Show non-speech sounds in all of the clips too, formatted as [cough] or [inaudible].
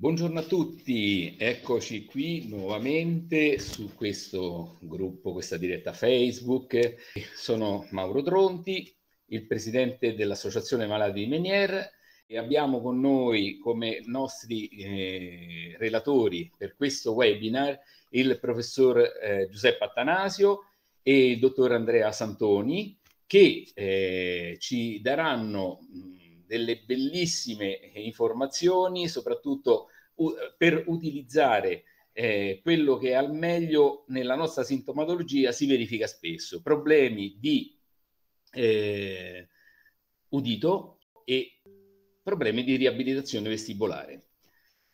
Buongiorno a tutti, eccoci qui nuovamente su questo gruppo, questa diretta Facebook. Sono Mauro Tronti, il presidente dell'Associazione Malati di Menier e abbiamo con noi come nostri eh, relatori per questo webinar il professor eh, Giuseppe Attanasio e il dottor Andrea Santoni che eh, ci daranno delle bellissime informazioni, soprattutto uh, per utilizzare eh, quello che al meglio nella nostra sintomatologia si verifica spesso, problemi di eh, udito e problemi di riabilitazione vestibolare.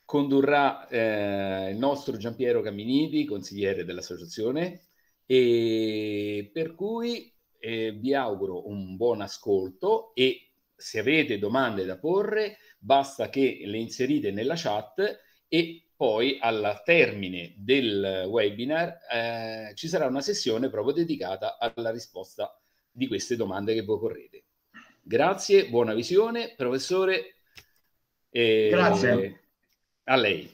Condurrà eh, il nostro Giampiero Camminiti, consigliere dell'associazione, e per cui eh, vi auguro un buon ascolto e se avete domande da porre, basta che le inserite nella chat e poi al termine del webinar eh, ci sarà una sessione proprio dedicata alla risposta di queste domande che voi porrete. Grazie, buona visione, professore. Eh, grazie. A lei.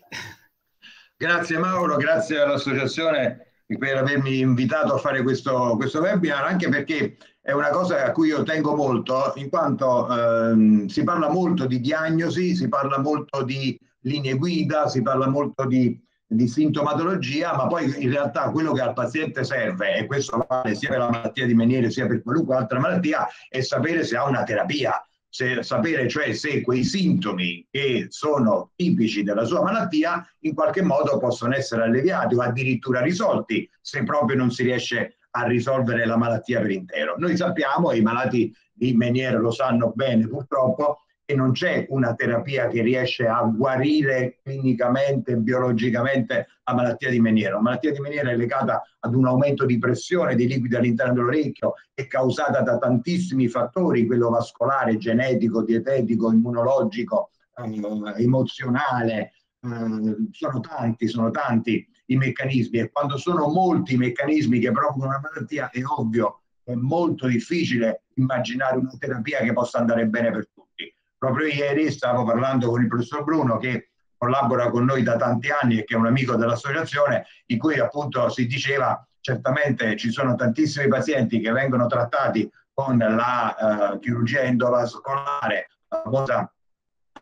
Grazie Mauro, grazie all'associazione per avermi invitato a fare questo, questo webinar, anche perché è una cosa a cui io tengo molto, in quanto ehm, si parla molto di diagnosi, si parla molto di linee guida, si parla molto di, di sintomatologia, ma poi in realtà quello che al paziente serve, e questo vale sia per la malattia di Meniere sia per qualunque altra malattia, è sapere se ha una terapia se, sapere cioè se quei sintomi che sono tipici della sua malattia in qualche modo possono essere alleviati o addirittura risolti se proprio non si riesce a risolvere la malattia per intero. Noi sappiamo, e i malati di Meniere lo sanno bene purtroppo, che non c'è una terapia che riesce a guarire clinicamente, biologicamente la malattia di Meniere. La malattia di Meniere è legata ad un aumento di pressione di liquidi all'interno dell'orecchio, è causata da tantissimi fattori, quello vascolare, genetico, dietetico, immunologico, eh, emozionale, eh, sono tanti, sono tanti i meccanismi e quando sono molti i meccanismi che provocano una malattia è ovvio, è molto difficile immaginare una terapia che possa andare bene per tutti. Proprio ieri stavo parlando con il professor Bruno che collabora con noi da tanti anni e che è un amico dell'associazione, in cui appunto si diceva certamente ci sono tantissimi pazienti che vengono trattati con la uh, chirurgia endovascolare, la famosa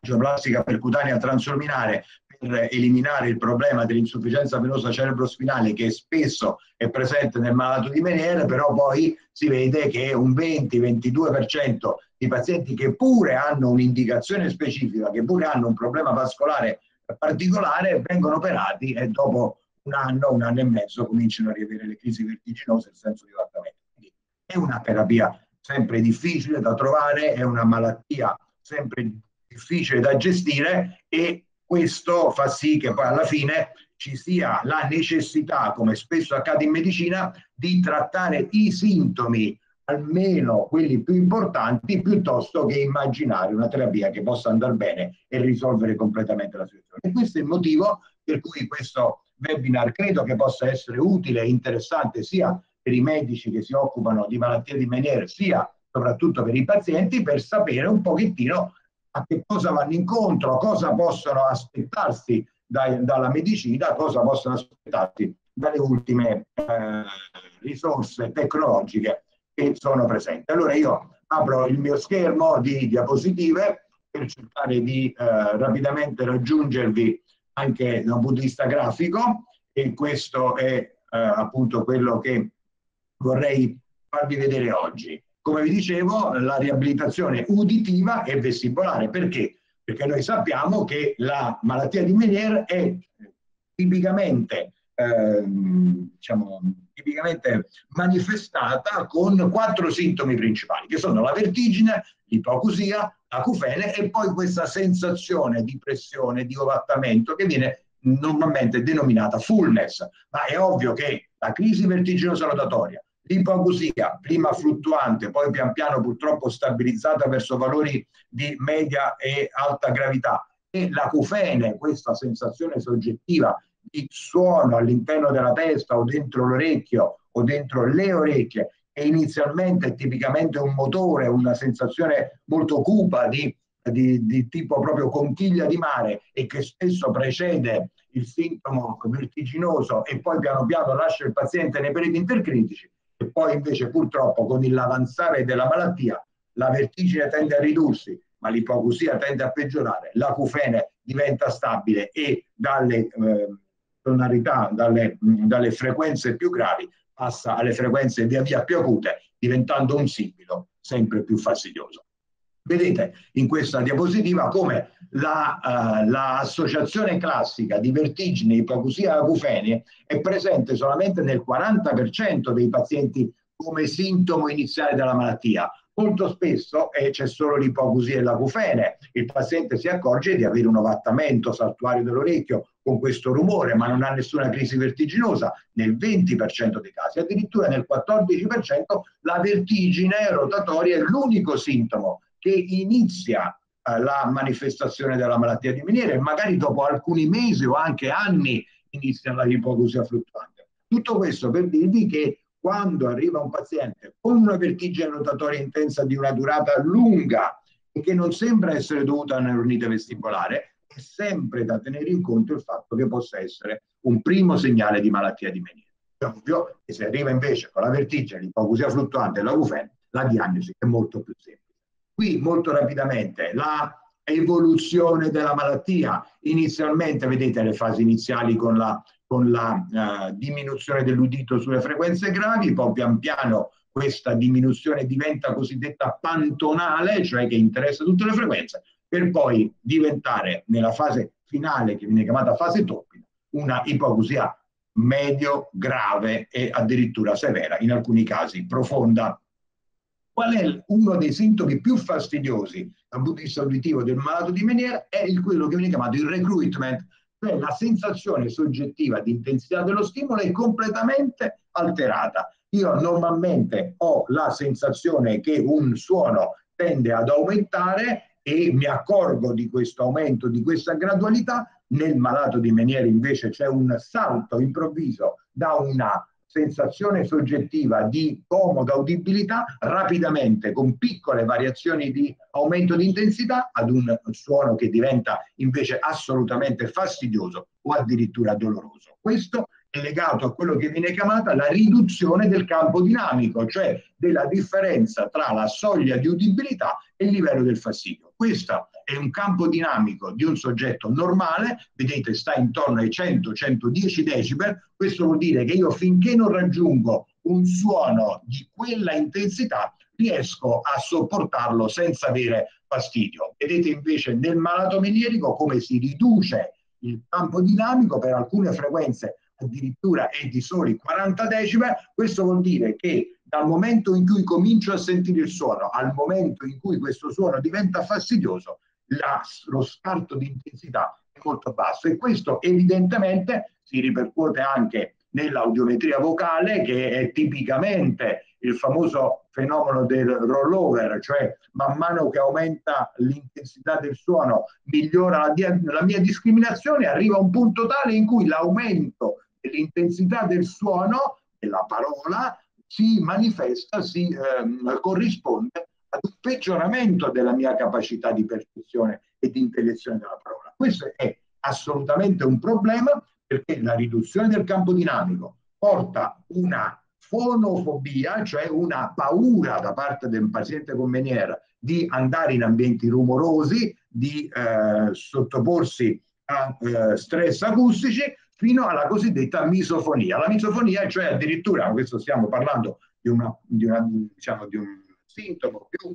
geoplastica percutanea transurminale per eliminare il problema dell'insufficienza venosa cerebrospinale che spesso è presente nel malato di Meniere, però poi si vede che un 20-22% di pazienti che pure hanno un'indicazione specifica, che pure hanno un problema vascolare particolare, vengono operati e dopo un anno, un anno e mezzo cominciano a riavere le crisi vertiginose e il senso di adattamento. Quindi è una terapia sempre difficile da trovare, è una malattia sempre difficile da gestire e questo fa sì che poi alla fine ci sia la necessità, come spesso accade in medicina, di trattare i sintomi almeno quelli più importanti, piuttosto che immaginare una terapia che possa andare bene e risolvere completamente la situazione. E questo è il motivo per cui questo webinar credo che possa essere utile e interessante sia per i medici che si occupano di malattie di Meniere, sia soprattutto per i pazienti, per sapere un pochettino a che cosa vanno incontro, cosa possono aspettarsi dai, dalla medicina, cosa possono aspettarsi dalle ultime eh, risorse tecnologiche che sono presenti. Allora io apro il mio schermo di diapositive per cercare di eh, rapidamente raggiungervi anche da un punto di vista grafico e questo è eh, appunto quello che vorrei farvi vedere oggi. Come vi dicevo, la riabilitazione uditiva e vestibolare. Perché? Perché noi sappiamo che la malattia di Meniere è tipicamente eh, diciamo, tipicamente manifestata con quattro sintomi principali, che sono la vertigine, l'ipocusia, l'acufene e poi questa sensazione di pressione, di ovattamento che viene normalmente denominata fullness. Ma è ovvio che la crisi vertiginosa rotatoria, l'ipocusia, prima fluttuante, poi pian piano purtroppo stabilizzata verso valori di media e alta gravità, e l'acufene, questa sensazione soggettiva di suono all'interno della testa o dentro l'orecchio o dentro le orecchie e inizialmente è tipicamente un motore, una sensazione molto cupa di di, di tipo proprio conchiglia di mare e che spesso precede il sintomo vertiginoso e poi piano piano lascia il paziente nei periodi intercritici e poi invece purtroppo con l'avanzare della malattia la vertigine tende a ridursi ma l'ipocusia tende a peggiorare, l'acufene diventa stabile e dalle eh, tonalità, dalle, dalle frequenze più gravi passa alle frequenze via via più acute diventando un sibilo sempre più fastidioso. Vedete in questa diapositiva come l'associazione la, uh, classica di vertigine, ipoacusia e acufenie è presente solamente nel 40% dei pazienti come sintomo iniziale della malattia. Molto spesso eh, c'è solo l'ipoacusia e l'acufene, il paziente si accorge di avere un ovattamento saltuario dell'orecchio con questo rumore, ma non ha nessuna crisi vertiginosa nel 20% dei casi, addirittura nel 14% la vertigine rotatoria è l'unico sintomo che inizia eh, la manifestazione della malattia di Meniere e magari dopo alcuni mesi o anche anni inizia la ipocusia fluttuante. Tutto questo per dirvi che quando arriva un paziente con una vertigine rotatoria intensa di una durata lunga e che non sembra essere dovuta a un'neurite vestibolare, è sempre da tenere in conto il fatto che possa essere un primo segnale di malattia di Meniere. È ovvio che se arriva invece con la vertigine, l'ipocusia fluttuante e la UFEN, la diagnosi è molto più semplice. Qui molto rapidamente la evoluzione della malattia, inizialmente vedete le fasi iniziali con la, con la uh, diminuzione dell'udito sulle frequenze gravi, poi pian piano questa diminuzione diventa cosiddetta pantonale, cioè che interessa tutte le frequenze, per poi diventare nella fase finale, che viene chiamata fase toppina, una ipocusia medio, grave e addirittura severa, in alcuni casi profonda Qual è uno dei sintomi più fastidiosi dal punto di vista uditivo del malato di Meniere? È quello che viene chiamato il recruitment, cioè la sensazione soggettiva di intensità dello stimolo è completamente alterata. Io normalmente ho la sensazione che un suono tende ad aumentare e mi accorgo di questo aumento, di questa gradualità. Nel malato di Meniere invece c'è un salto improvviso da una sensazione soggettiva di comoda udibilità rapidamente con piccole variazioni di aumento di intensità ad un suono che diventa invece assolutamente fastidioso o addirittura doloroso. Questo è legato a quello che viene chiamata la riduzione del campo dinamico, cioè della differenza tra la soglia di udibilità e il livello del fastidio. Questo è un campo dinamico di un soggetto normale, vedete sta intorno ai 100-110 decibel, questo vuol dire che io finché non raggiungo un suono di quella intensità riesco a sopportarlo senza avere fastidio. Vedete invece nel malato menierico come si riduce il campo dinamico per alcune frequenze addirittura è di soli 40 decibel, questo vuol dire che dal momento in cui comincio a sentire il suono al momento in cui questo suono diventa fastidioso, la, lo scarto di intensità è molto basso e questo evidentemente si ripercuote anche nell'audiometria vocale che è tipicamente il famoso fenomeno del rollover, cioè man mano che aumenta l'intensità del suono migliora la, la mia discriminazione, arriva a un punto tale in cui l'aumento l'intensità del suono della parola si manifesta, si eh, corrisponde ad un peggioramento della mia capacità di percezione e di intellezione della parola. Questo è assolutamente un problema perché la riduzione del campo dinamico porta una fonofobia, cioè una paura da parte del paziente con Meniere di andare in ambienti rumorosi, di eh, sottoporsi a eh, stress acustici fino alla cosiddetta misofonia. La misofonia, cioè addirittura, questo stiamo parlando di, una, di, una, diciamo, di un sintomo più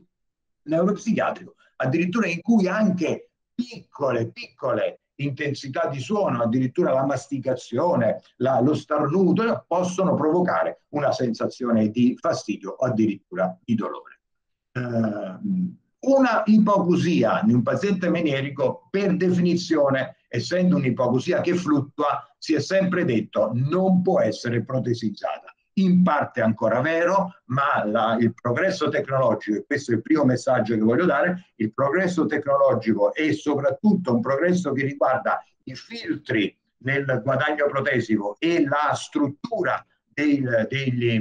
neuropsichiatrico, addirittura in cui anche piccole, piccole intensità di suono, addirittura la masticazione, la, lo starnuto, possono provocare una sensazione di fastidio o addirittura di dolore. Eh, una ipocusia di un paziente menierico, per definizione, essendo un'ipocusia che fluttua, si è sempre detto non può essere protesizzata. In parte è ancora vero, ma la, il progresso tecnologico, e questo è il primo messaggio che voglio dare, il progresso tecnologico è soprattutto un progresso che riguarda i filtri nel guadagno protesico e la struttura dei, degli,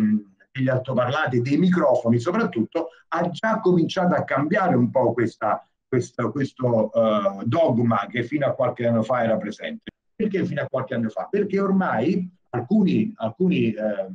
degli altoparlanti, dei microfoni soprattutto, ha già cominciato a cambiare un po' questa, questo, questo uh, dogma che fino a qualche anno fa era presente. Perché fino a qualche anno fa? Perché ormai alcuni, alcuni eh,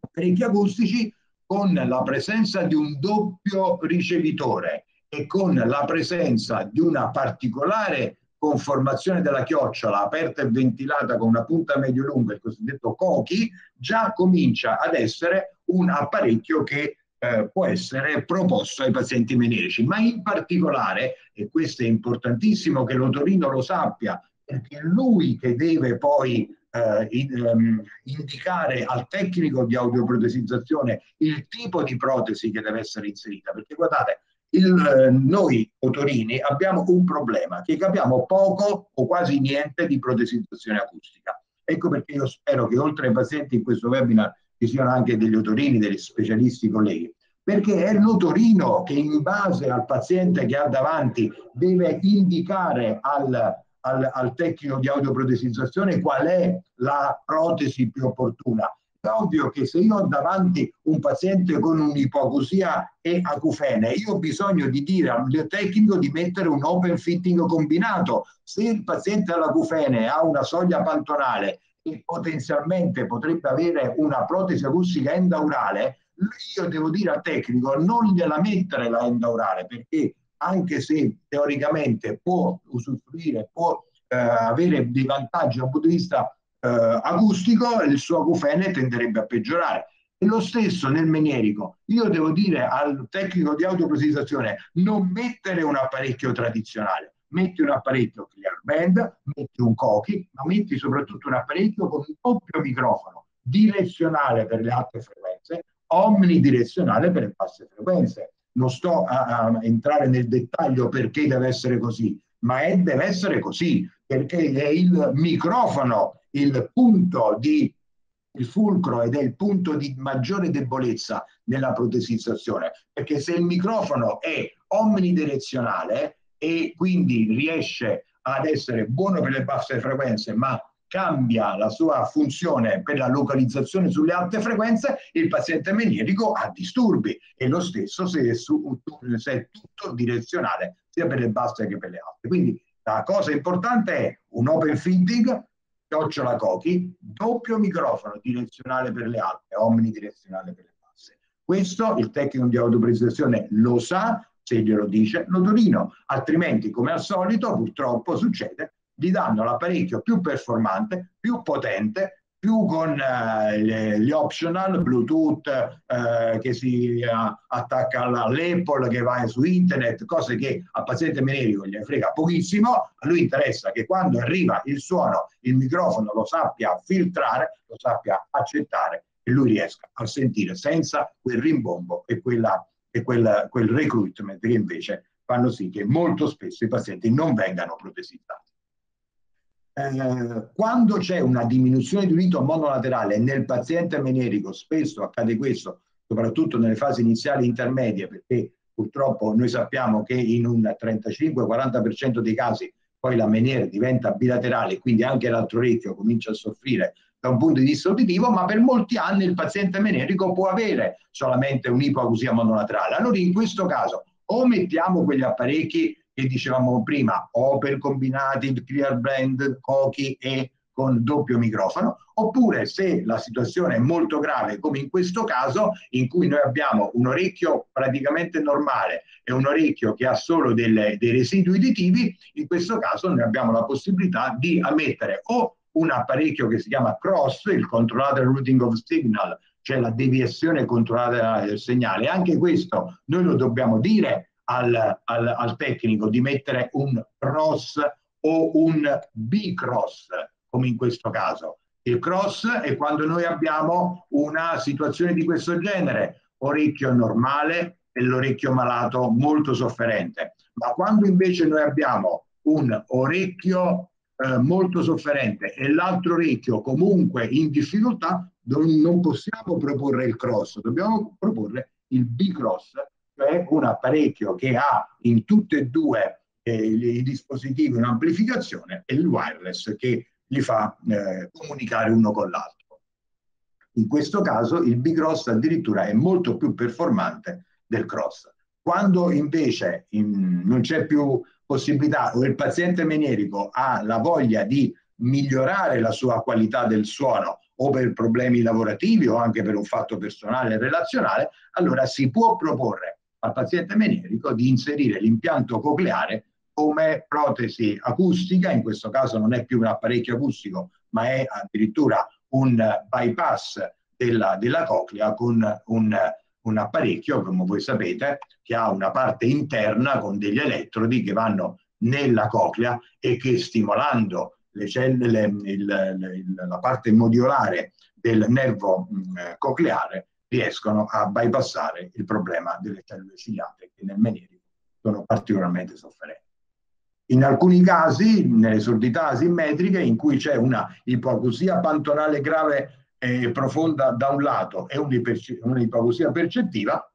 apparecchi acustici con la presenza di un doppio ricevitore e con la presenza di una particolare conformazione della chiocciola aperta e ventilata con una punta medio-lunga, il cosiddetto cochi, già comincia ad essere un apparecchio che eh, può essere proposto ai pazienti menerici, ma in particolare, e questo è importantissimo che l'otorino lo sappia, perché è lui che deve poi eh, in, um, indicare al tecnico di audioprotesizzazione il tipo di protesi che deve essere inserita, perché guardate, il, eh, noi otorini abbiamo un problema, che capiamo poco o quasi niente di protesizzazione acustica. Ecco perché io spero che oltre ai pazienti in questo webinar ci siano anche degli otorini, degli specialisti colleghi, perché è l'otorino che in base al paziente che ha davanti deve indicare al, al, al tecnico di audioprotesizzazione qual è la protesi più opportuna. Ovvio che se io ho davanti un paziente con un'ipoacusia e acufene, io ho bisogno di dire al tecnico di mettere un open fitting combinato. Se il paziente all'acufene ha una soglia pantonale e potenzialmente potrebbe avere una protesi acustica endaurale, io devo dire al tecnico non gliela mettere la endaurale perché anche se teoricamente può usufruire, può eh, avere dei vantaggi dal punto di vista acustico, il suo acufene tenderebbe a peggiorare. E lo stesso nel menierico. Io devo dire al tecnico di autoprocessazione non mettere un apparecchio tradizionale, metti un apparecchio clear band, metti un cochi, ma metti soprattutto un apparecchio con un doppio microfono direzionale per le alte frequenze, omnidirezionale per le basse frequenze. Non sto a, a entrare nel dettaglio perché deve essere così, ma è, deve essere così, perché è il microfono il punto di il fulcro ed è il punto di maggiore debolezza nella protesizzazione, perché se il microfono è omnidirezionale e quindi riesce ad essere buono per le basse frequenze, ma cambia la sua funzione per la localizzazione sulle alte frequenze, il paziente menierico ha disturbi e lo stesso se è, su, se è tutto direzionale sia per le basse che per le alte. Quindi la cosa importante è un open feeding, chiocciola cochi, doppio microfono direzionale per le alte, omnidirezionale per le basse. Questo il tecnico di autoprestazione lo sa, se glielo dice l'odorino, altrimenti come al solito purtroppo succede gli danno l'apparecchio più performante, più potente, più con eh, gli optional Bluetooth eh, che si eh, attacca all'Apple, che va su internet, cose che al paziente menerico gli frega pochissimo, a lui interessa che quando arriva il suono il microfono lo sappia filtrare, lo sappia accettare e lui riesca a sentire senza quel rimbombo e, quella, e quel, quel recruitment che invece fanno sì che molto spesso i pazienti non vengano protesizzati. Eh, quando c'è una diminuzione di unito monolaterale nel paziente menerico, spesso accade questo, soprattutto nelle fasi iniziali intermedie, perché purtroppo noi sappiamo che in un 35-40% dei casi poi la meniere diventa bilaterale, quindi anche l'altro orecchio comincia a soffrire da un punto di vista uditivo, ma per molti anni il paziente menerico può avere solamente un'ipoacusia monolaterale. Allora in questo caso o mettiamo quegli apparecchi che dicevamo prima, o per combinati clear blend, cochi e con doppio microfono, oppure se la situazione è molto grave, come in questo caso, in cui noi abbiamo un orecchio praticamente normale e un orecchio che ha solo delle, dei residui uditivi, in questo caso noi abbiamo la possibilità di ammettere o un apparecchio che si chiama cross, il controllato routing of signal, cioè la deviazione controllata del segnale. Anche questo noi lo dobbiamo dire al, al, al tecnico di mettere un cross o un bicross, come in questo caso. Il cross è quando noi abbiamo una situazione di questo genere, orecchio normale e l'orecchio malato molto sofferente. Ma quando invece noi abbiamo un orecchio eh, molto sofferente e l'altro orecchio comunque in difficoltà, non, possiamo proporre il cross, dobbiamo proporre il bicross cioè un apparecchio che ha in tutte e due eh, i dispositivi un'amplificazione e il wireless che li fa eh, comunicare uno con l'altro. In questo caso il Big Cross addirittura è molto più performante del Cross. Quando invece in, non c'è più possibilità o il paziente menierico ha la voglia di migliorare la sua qualità del suono o per problemi lavorativi o anche per un fatto personale e relazionale, allora si può proporre al paziente menierico di inserire l'impianto cocleare come protesi acustica, in questo caso non è più un apparecchio acustico, ma è addirittura un bypass della, della coclea con un, un apparecchio, come voi sapete, che ha una parte interna con degli elettrodi che vanno nella coclea e che stimolando le cellule, il, il, la parte modulare del nervo mh, cocleare riescono a bypassare il problema delle cellule ciliate che nel meniere sono particolarmente sofferenti. In alcuni casi, nelle sordità asimmetriche, in cui c'è una ipoacusia pantonale grave e profonda da un lato e un'ipoacusia percettiva,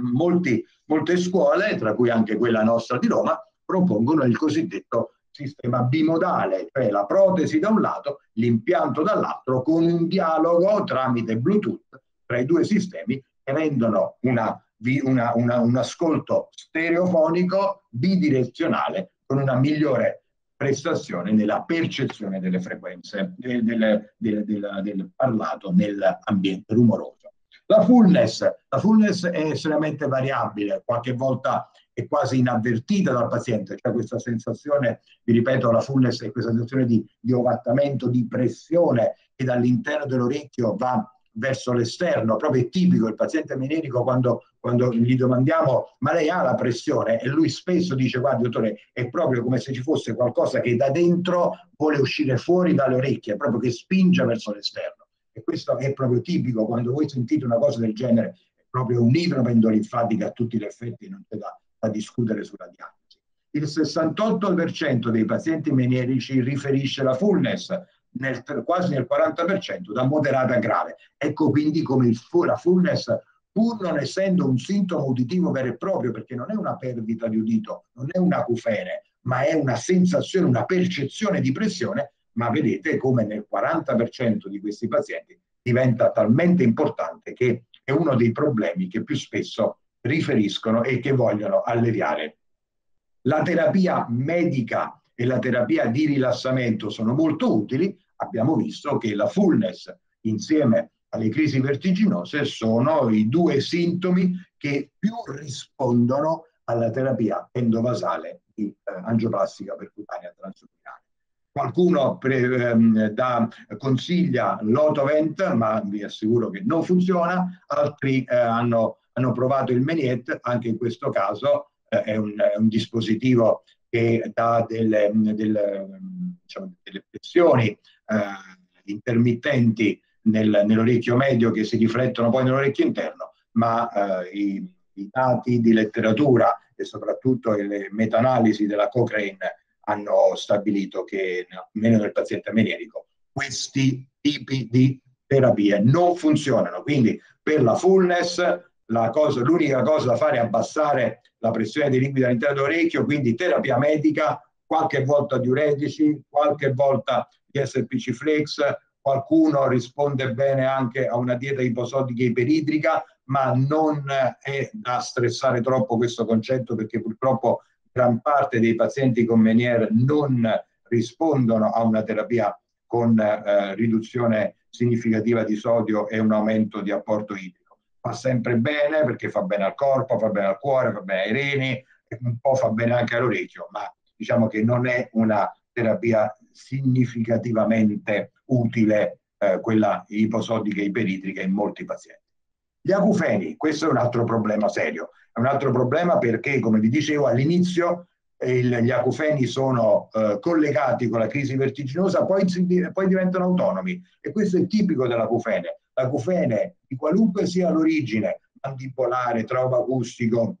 molti, molte scuole, tra cui anche quella nostra di Roma, propongono il cosiddetto sistema bimodale, cioè la protesi da un lato, l'impianto dall'altro, con un dialogo tramite Bluetooth tra i due sistemi che rendono una, una, una, un ascolto stereofonico bidirezionale con una migliore prestazione nella percezione delle frequenze del, del, del, del parlato nell'ambiente rumoroso. La fullness, la fullness è estremamente variabile, qualche volta è quasi inavvertita dal paziente, c'è questa sensazione, vi ripeto, la fullness è questa sensazione di, di ovattamento, di pressione che dall'interno dell'orecchio va verso l'esterno, proprio è tipico il paziente menerico quando, quando, gli domandiamo ma lei ha la pressione e lui spesso dice guarda dottore è proprio come se ci fosse qualcosa che da dentro vuole uscire fuori dalle orecchie, proprio che spinge verso l'esterno e questo è proprio tipico quando voi sentite una cosa del genere, è proprio un'idropendolinfatica a tutti gli effetti, non c'è da, da discutere sulla diagnosi. Il 68% dei pazienti menierici riferisce la fullness, nel, quasi nel 40% da moderata a grave. Ecco quindi come il, la fullness, pur non essendo un sintomo uditivo vero e proprio, perché non è una perdita di udito, non è una acufene, ma è una sensazione, una percezione di pressione, ma vedete come nel 40% di questi pazienti diventa talmente importante che è uno dei problemi che più spesso riferiscono e che vogliono alleviare. La terapia medica e la terapia di rilassamento sono molto utili, abbiamo visto che la fullness insieme alle crisi vertiginose sono i due sintomi che più rispondono alla terapia endovasale di eh, angioplastica percutanea transurginale. Qualcuno pre, ehm, da, consiglia l'Otovent, ma vi assicuro che non funziona, altri eh, hanno, hanno, provato il Meniet, anche in questo caso eh, è, un, è, un, dispositivo che dà delle, delle, diciamo, delle pressioni intermittenti nel, nell'orecchio medio che si riflettono poi nell'orecchio interno, ma eh, i, i, dati di letteratura e soprattutto le meta-analisi della Cochrane hanno stabilito che, almeno nel paziente menierico, questi tipi di terapie non funzionano. Quindi per la fullness la cosa, l'unica cosa da fare è abbassare la pressione dei liquidi all'interno dell'orecchio, quindi terapia medica, qualche volta diuretici, qualche volta di SPC Flex, qualcuno risponde bene anche a una dieta iposodica iperidrica, ma non è da stressare troppo questo concetto perché purtroppo gran parte dei pazienti con Meniere non rispondono a una terapia con eh, riduzione significativa di sodio e un aumento di apporto idrico. Fa sempre bene perché fa bene al corpo, fa bene al cuore, fa bene ai reni, un po' fa bene anche all'orecchio, ma diciamo che non è una terapia significativamente utile eh, quella iposodica e iperidrica in molti pazienti. Gli acufeni, questo è un altro problema serio, è un altro problema perché, come vi dicevo all'inizio, il, gli acufeni sono eh, collegati con la crisi vertiginosa, poi, poi diventano autonomi e questo è tipico dell'acufene. L'acufene, di qualunque sia l'origine, mandipolare, trauma acustico,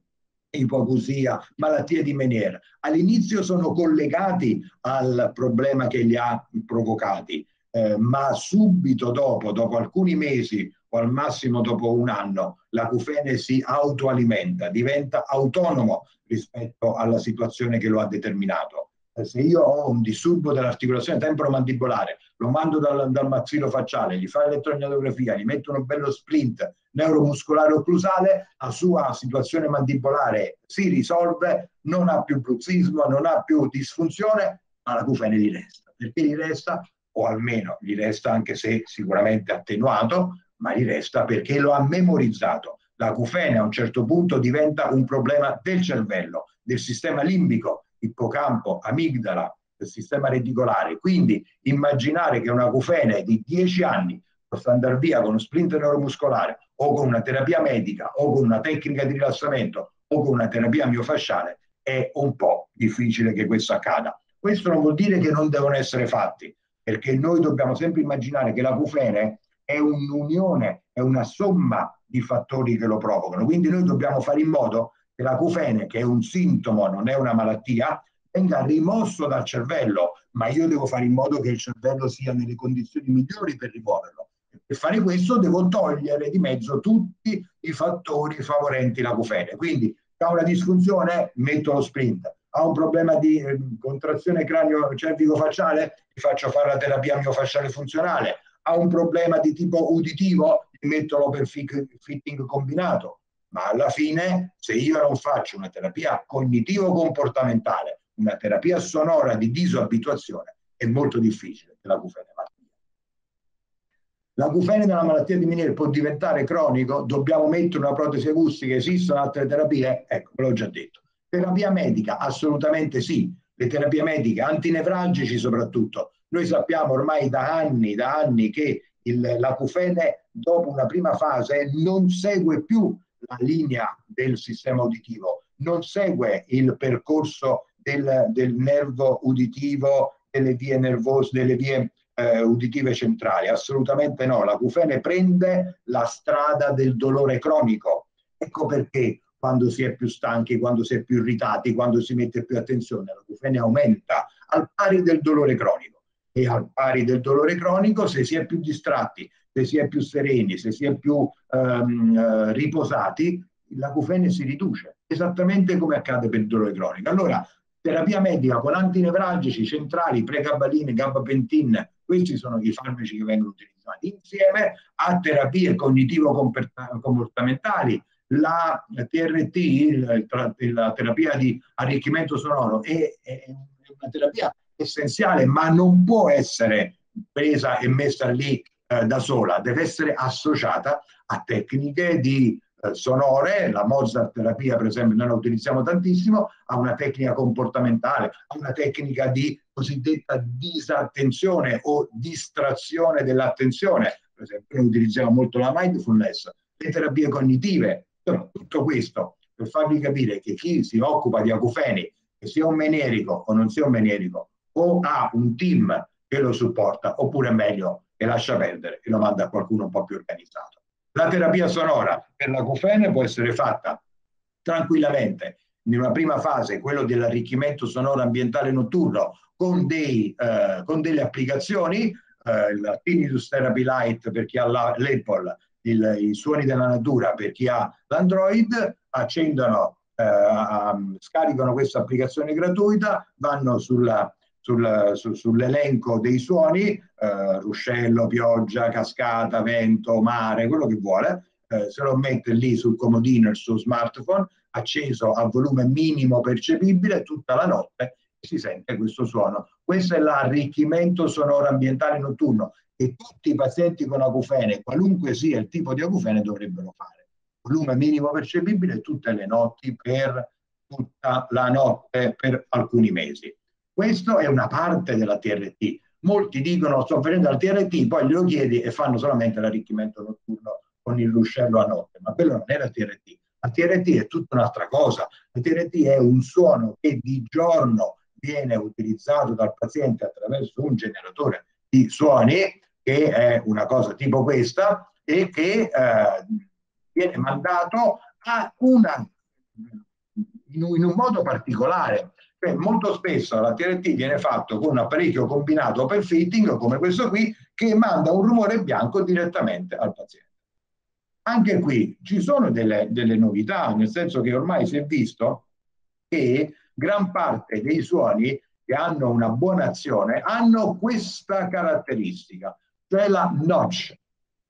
ipoacusia, malattie di Meniere, all'inizio sono collegati al problema che li ha provocati, eh, ma subito dopo, dopo alcuni mesi o al massimo dopo un anno, l'acufene si autoalimenta, diventa autonomo rispetto alla situazione che lo ha determinato. Se io ho un disturbo dell'articolazione temporomandibolare, lo mando dal, dal maxillo facciale, gli fa l'elettrognatografia, gli metto uno bello splint neuromuscolare occlusale, la sua situazione mandibolare si risolve, non ha più bruxismo, non ha più disfunzione, ma la cufene gli resta. Perché gli resta? O almeno gli resta anche se sicuramente attenuato, ma gli resta perché lo ha memorizzato. La cufene a un certo punto diventa un problema del cervello, del sistema limbico, ippocampo, amigdala, del sistema reticolare. Quindi immaginare che una cufene di 10 anni possa andare via con uno splint neuromuscolare o con una terapia medica o con una tecnica di rilassamento o con una terapia miofasciale è un po' difficile che questo accada. Questo non vuol dire che non devono essere fatti, perché noi dobbiamo sempre immaginare che la cufene è un'unione, è una somma di fattori che lo provocano. Quindi noi dobbiamo fare in modo che la cufene, che è un sintomo, non è una malattia, venga rimosso dal cervello, ma io devo fare in modo che il cervello sia nelle condizioni migliori per rimuoverlo. Per fare questo devo togliere di mezzo tutti i fattori favorenti la cufene. Quindi ha una disfunzione, metto lo sprint. Ha un problema di eh, contrazione cranio-cervico-facciale, gli faccio fare la terapia miofasciale funzionale. Ha un problema di tipo uditivo, metto per fitting combinato ma alla fine se io non faccio una terapia cognitivo-comportamentale, una terapia sonora di disabituazione, è molto difficile che la cufene vada via. La cufene della malattia di Meniere può diventare cronico, dobbiamo mettere una protesi acustica, esistono altre terapie? Ecco, ve l'ho già detto. Terapia medica? Assolutamente sì. Le terapie mediche, antinevralgici soprattutto. Noi sappiamo ormai da anni, da anni che il, la cufene dopo una prima fase non segue più la linea del sistema uditivo, non segue il percorso del, del nervo uditivo, delle vie nervose, delle vie eh, uditive centrali, assolutamente no, la cufene prende la strada del dolore cronico. Ecco perché quando si è più stanchi, quando si è più irritati, quando si mette più attenzione, la cufene aumenta al pari del dolore cronico. E al pari del dolore cronico, se si è più distratti, se si è più sereni, se si è più ehm, eh, riposati, l'acufene si riduce, esattamente come accade per il dolore cronico. Allora, terapia medica con antinevralgici centrali, pregabaline, gabapentin, questi sono i farmaci che vengono utilizzati insieme a terapie cognitivo-comportamentali, la TRT, la terapia di arricchimento sonoro, è una terapia essenziale, ma non può essere presa e messa lì eh, da sola, deve essere associata a tecniche di eh, sonore, la Mozart terapia per esempio noi la utilizziamo tantissimo, a una tecnica comportamentale, a una tecnica di cosiddetta disattenzione o distrazione dell'attenzione, per esempio noi utilizziamo molto la mindfulness, le terapie cognitive, tutto questo per farvi capire che chi si occupa di acufeni, che sia un menerico o non sia un menerico, o ha un team che lo supporta, oppure meglio e lascia perdere e lo manda a qualcuno un po' più organizzato. La terapia sonora per la cufene può essere fatta tranquillamente in una prima fase, quello dell'arricchimento sonoro ambientale notturno, con, dei, eh, con delle applicazioni, eh, il Tinnitus Therapy Light per chi ha l'Apple, i suoni della natura per chi ha l'Android, accendono, eh, scaricano questa applicazione gratuita, vanno sulla sul, su, sull'elenco dei suoni, eh, ruscello, pioggia, cascata, vento, mare, quello che vuole, eh, se lo mette lì sul comodino, il suo smartphone, acceso a volume minimo percepibile tutta la notte si sente questo suono. Questo è l'arricchimento sonoro ambientale notturno che tutti i pazienti con acufene, qualunque sia il tipo di acufene, dovrebbero fare. Volume minimo percepibile tutte le notti per tutta la notte per alcuni mesi. Questo è una parte della TRT. Molti dicono sto facendo la TRT, poi glielo chiedi e fanno solamente l'arricchimento notturno con il ruscello a notte, ma quello non è la TRT. La TRT è tutta un'altra cosa. La TRT è un suono che di giorno viene utilizzato dal paziente attraverso un generatore di suoni, che è una cosa tipo questa, e che eh, viene mandato a una, in un, in un modo particolare cioè, molto spesso la TRT viene fatto con un apparecchio combinato open fitting come questo qui che manda un rumore bianco direttamente al paziente. Anche qui ci sono delle, delle novità, nel senso che ormai si è visto che gran parte dei suoni che hanno una buona azione hanno questa caratteristica, cioè la notch,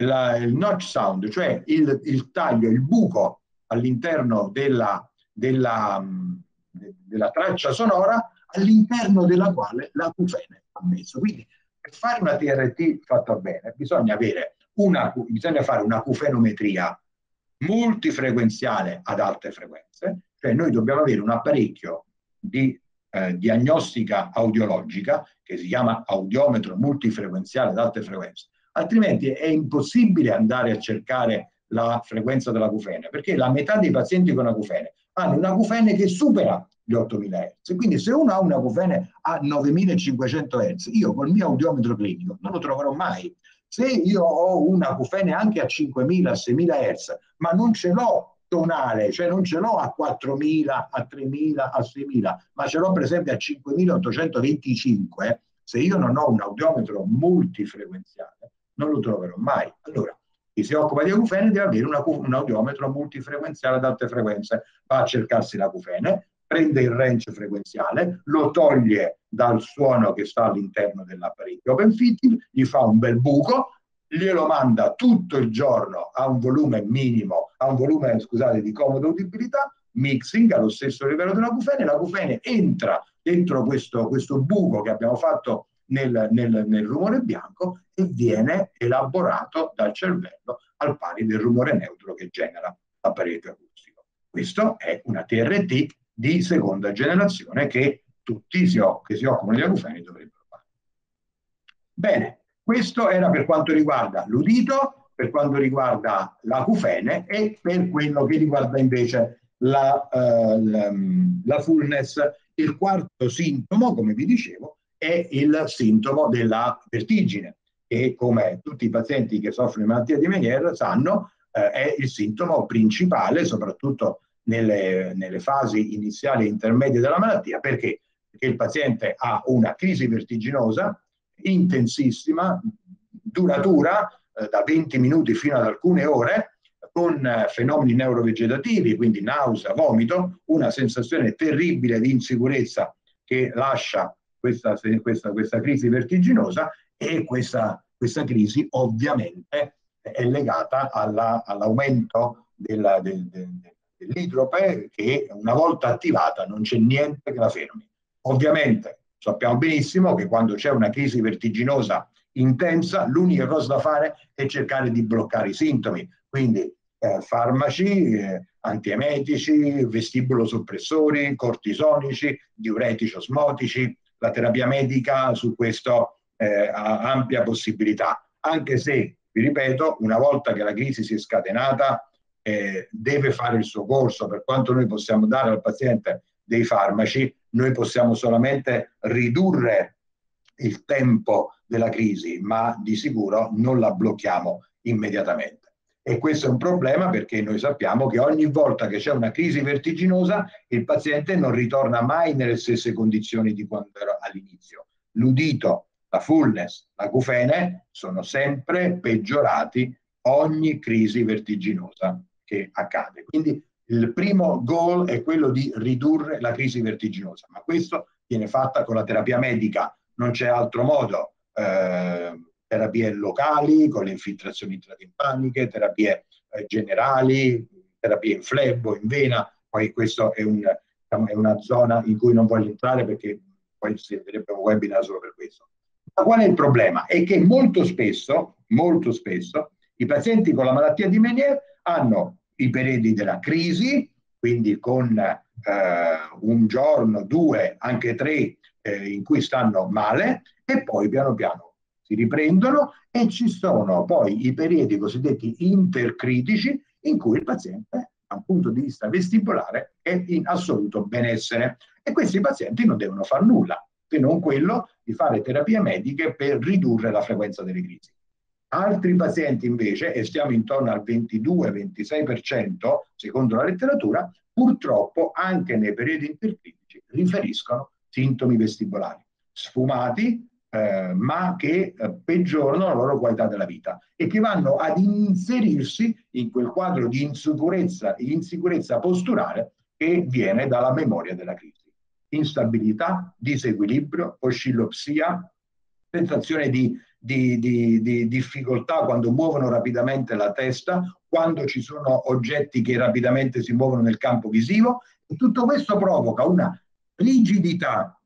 la, il notch sound, cioè il, il taglio, il buco all'interno della, della, della traccia sonora all'interno della quale l'acufene ha messo. Quindi per fare una TRT fatta bene bisogna, avere una, bisogna fare una cufenometria multifrequenziale ad alte frequenze, cioè noi dobbiamo avere un apparecchio di eh, diagnostica audiologica che si chiama audiometro multifrequenziale ad alte frequenze, altrimenti è impossibile andare a cercare la frequenza dell'acufene, perché la metà dei pazienti con acufene hanno un acufene che supera gli 8000 Hz. Quindi se uno ha un acufene a 9500 Hz, io col mio audiometro clinico non lo troverò mai. Se io ho un acufene anche a 5000, 6000 Hz, ma non ce l'ho tonale, cioè non ce l'ho a 4000, a 3000, a 6000, ma ce l'ho per esempio a 5825, se io non ho un audiometro multifrequenziale, non lo troverò mai. Allora, chi si occupa di acufene deve avere una, un audiometro multifrequenziale ad alte frequenze, va a cercarsi l'acufene, prende il range frequenziale, lo toglie dal suono che sta all'interno dell'apparecchio open fitting, gli fa un bel buco, glielo manda tutto il giorno a un volume minimo, a un volume, scusate, di comoda udibilità, mixing allo stesso livello della cufene, la cufene entra dentro questo, questo buco che abbiamo fatto nel, nel, nel, rumore bianco e viene elaborato dal cervello al pari del rumore neutro che genera l'apparecchio acustico. Questo è una TRT di seconda generazione che tutti si, che si occupano di acufeni dovrebbero fare. Bene, questo era per quanto riguarda l'udito, per quanto riguarda l'acufene e per quello che riguarda invece la, uh, la, la fullness. Il quarto sintomo, come vi dicevo, è il sintomo della vertigine che come tutti i pazienti che soffrono di malattia di Meniere sanno eh, è il sintomo principale soprattutto nelle, nelle, fasi iniziali e intermedie della malattia perché? perché il paziente ha una crisi vertiginosa intensissima, duratura, eh, da 20 minuti fino ad alcune ore, con eh, fenomeni neurovegetativi, quindi nausea, vomito, una sensazione terribile di insicurezza che lascia questa, questa, questa crisi vertiginosa e questa, questa crisi ovviamente è legata alla, all'aumento della, del, del, dell'idrope che una volta attivata non c'è niente che la fermi. Ovviamente Sappiamo benissimo che quando c'è una crisi vertiginosa intensa, l'unica cosa da fare è cercare di bloccare i sintomi, quindi eh, farmaci, eh, antiemetici, vestibulo-soppressori, cortisonici, diuretici osmotici, la terapia medica su questo eh, ha ampia possibilità, anche se, vi ripeto, una volta che la crisi si è scatenata, eh, deve fare il suo corso, per quanto noi possiamo dare al paziente dei farmaci, noi possiamo solamente ridurre il tempo della crisi, ma di sicuro non la blocchiamo immediatamente. E questo è un problema perché noi sappiamo che ogni volta che c'è una crisi vertiginosa il paziente non ritorna mai nelle stesse condizioni di quando era all'inizio. L'udito, la fullness, la cufene sono sempre peggiorati ogni crisi vertiginosa che accade. Quindi il primo goal è quello di ridurre la crisi vertiginosa, ma questo viene fatta con la terapia medica, non c'è altro modo. Eh, terapie locali con le infiltrazioni intratimpaniche, terapie eh, generali, terapie in flebo, in vena, poi questo è, un, è, una zona in cui non voglio entrare perché poi servirebbe un webinar solo per questo. Ma qual è il problema? È che molto spesso, molto spesso, i pazienti con la malattia di Meniere hanno i periodi della crisi, quindi con eh, un giorno, due, anche tre eh, in cui stanno male e poi piano piano si riprendono e ci sono poi i periodi cosiddetti intercritici in cui il paziente da un punto di vista vestibolare è in assoluto benessere e questi pazienti non devono fare nulla se non quello di fare terapie mediche per ridurre la frequenza delle crisi. Altri pazienti invece, e stiamo intorno al 22-26% secondo la letteratura, purtroppo anche nei periodi intercritici riferiscono sintomi vestibolari sfumati, eh, ma che eh, peggiorano la loro qualità della vita e che vanno ad inserirsi in quel quadro di insicurezza, insicurezza posturale che viene dalla memoria della crisi. instabilità, disequilibrio, oscillopsia, sensazione di, di, di, di, difficoltà quando muovono rapidamente la testa, quando ci sono oggetti che rapidamente si muovono nel campo visivo e tutto questo provoca una rigidità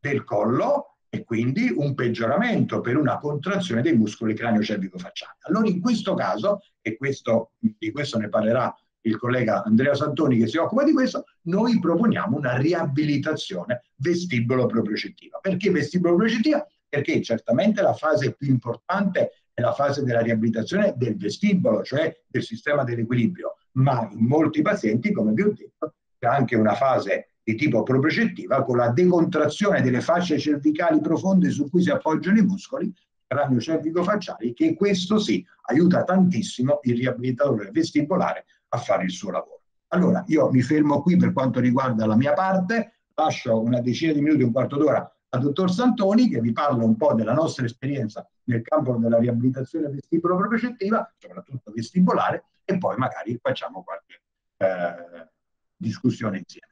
del collo e quindi un peggioramento per una contrazione dei muscoli cranio-cervico-facciali. Allora in questo caso, e questo, di questo ne parlerà il collega Andrea Santoni che si occupa di questo, noi proponiamo una riabilitazione vestibolo-propriocettiva. Perché vestibolo-propriocettiva? Perché certamente la fase più importante è la fase della riabilitazione del vestibolo, cioè del sistema dell'equilibrio, ma in molti pazienti, come vi ho detto, c'è anche una fase di tipo propriocettiva con la decontrazione delle fasce cervicali profonde su cui si appoggiano i muscoli cranio cervico facciali che questo sì aiuta tantissimo il riabilitatore vestibolare a fare il suo lavoro. Allora, io mi fermo qui per quanto riguarda la mia parte, lascio una decina di minuti, un quarto d'ora al dottor Santoni che vi parla un po' della nostra esperienza nel campo della riabilitazione vestibolo-procettiva, soprattutto vestibolare, e poi magari facciamo qualche eh, discussione insieme.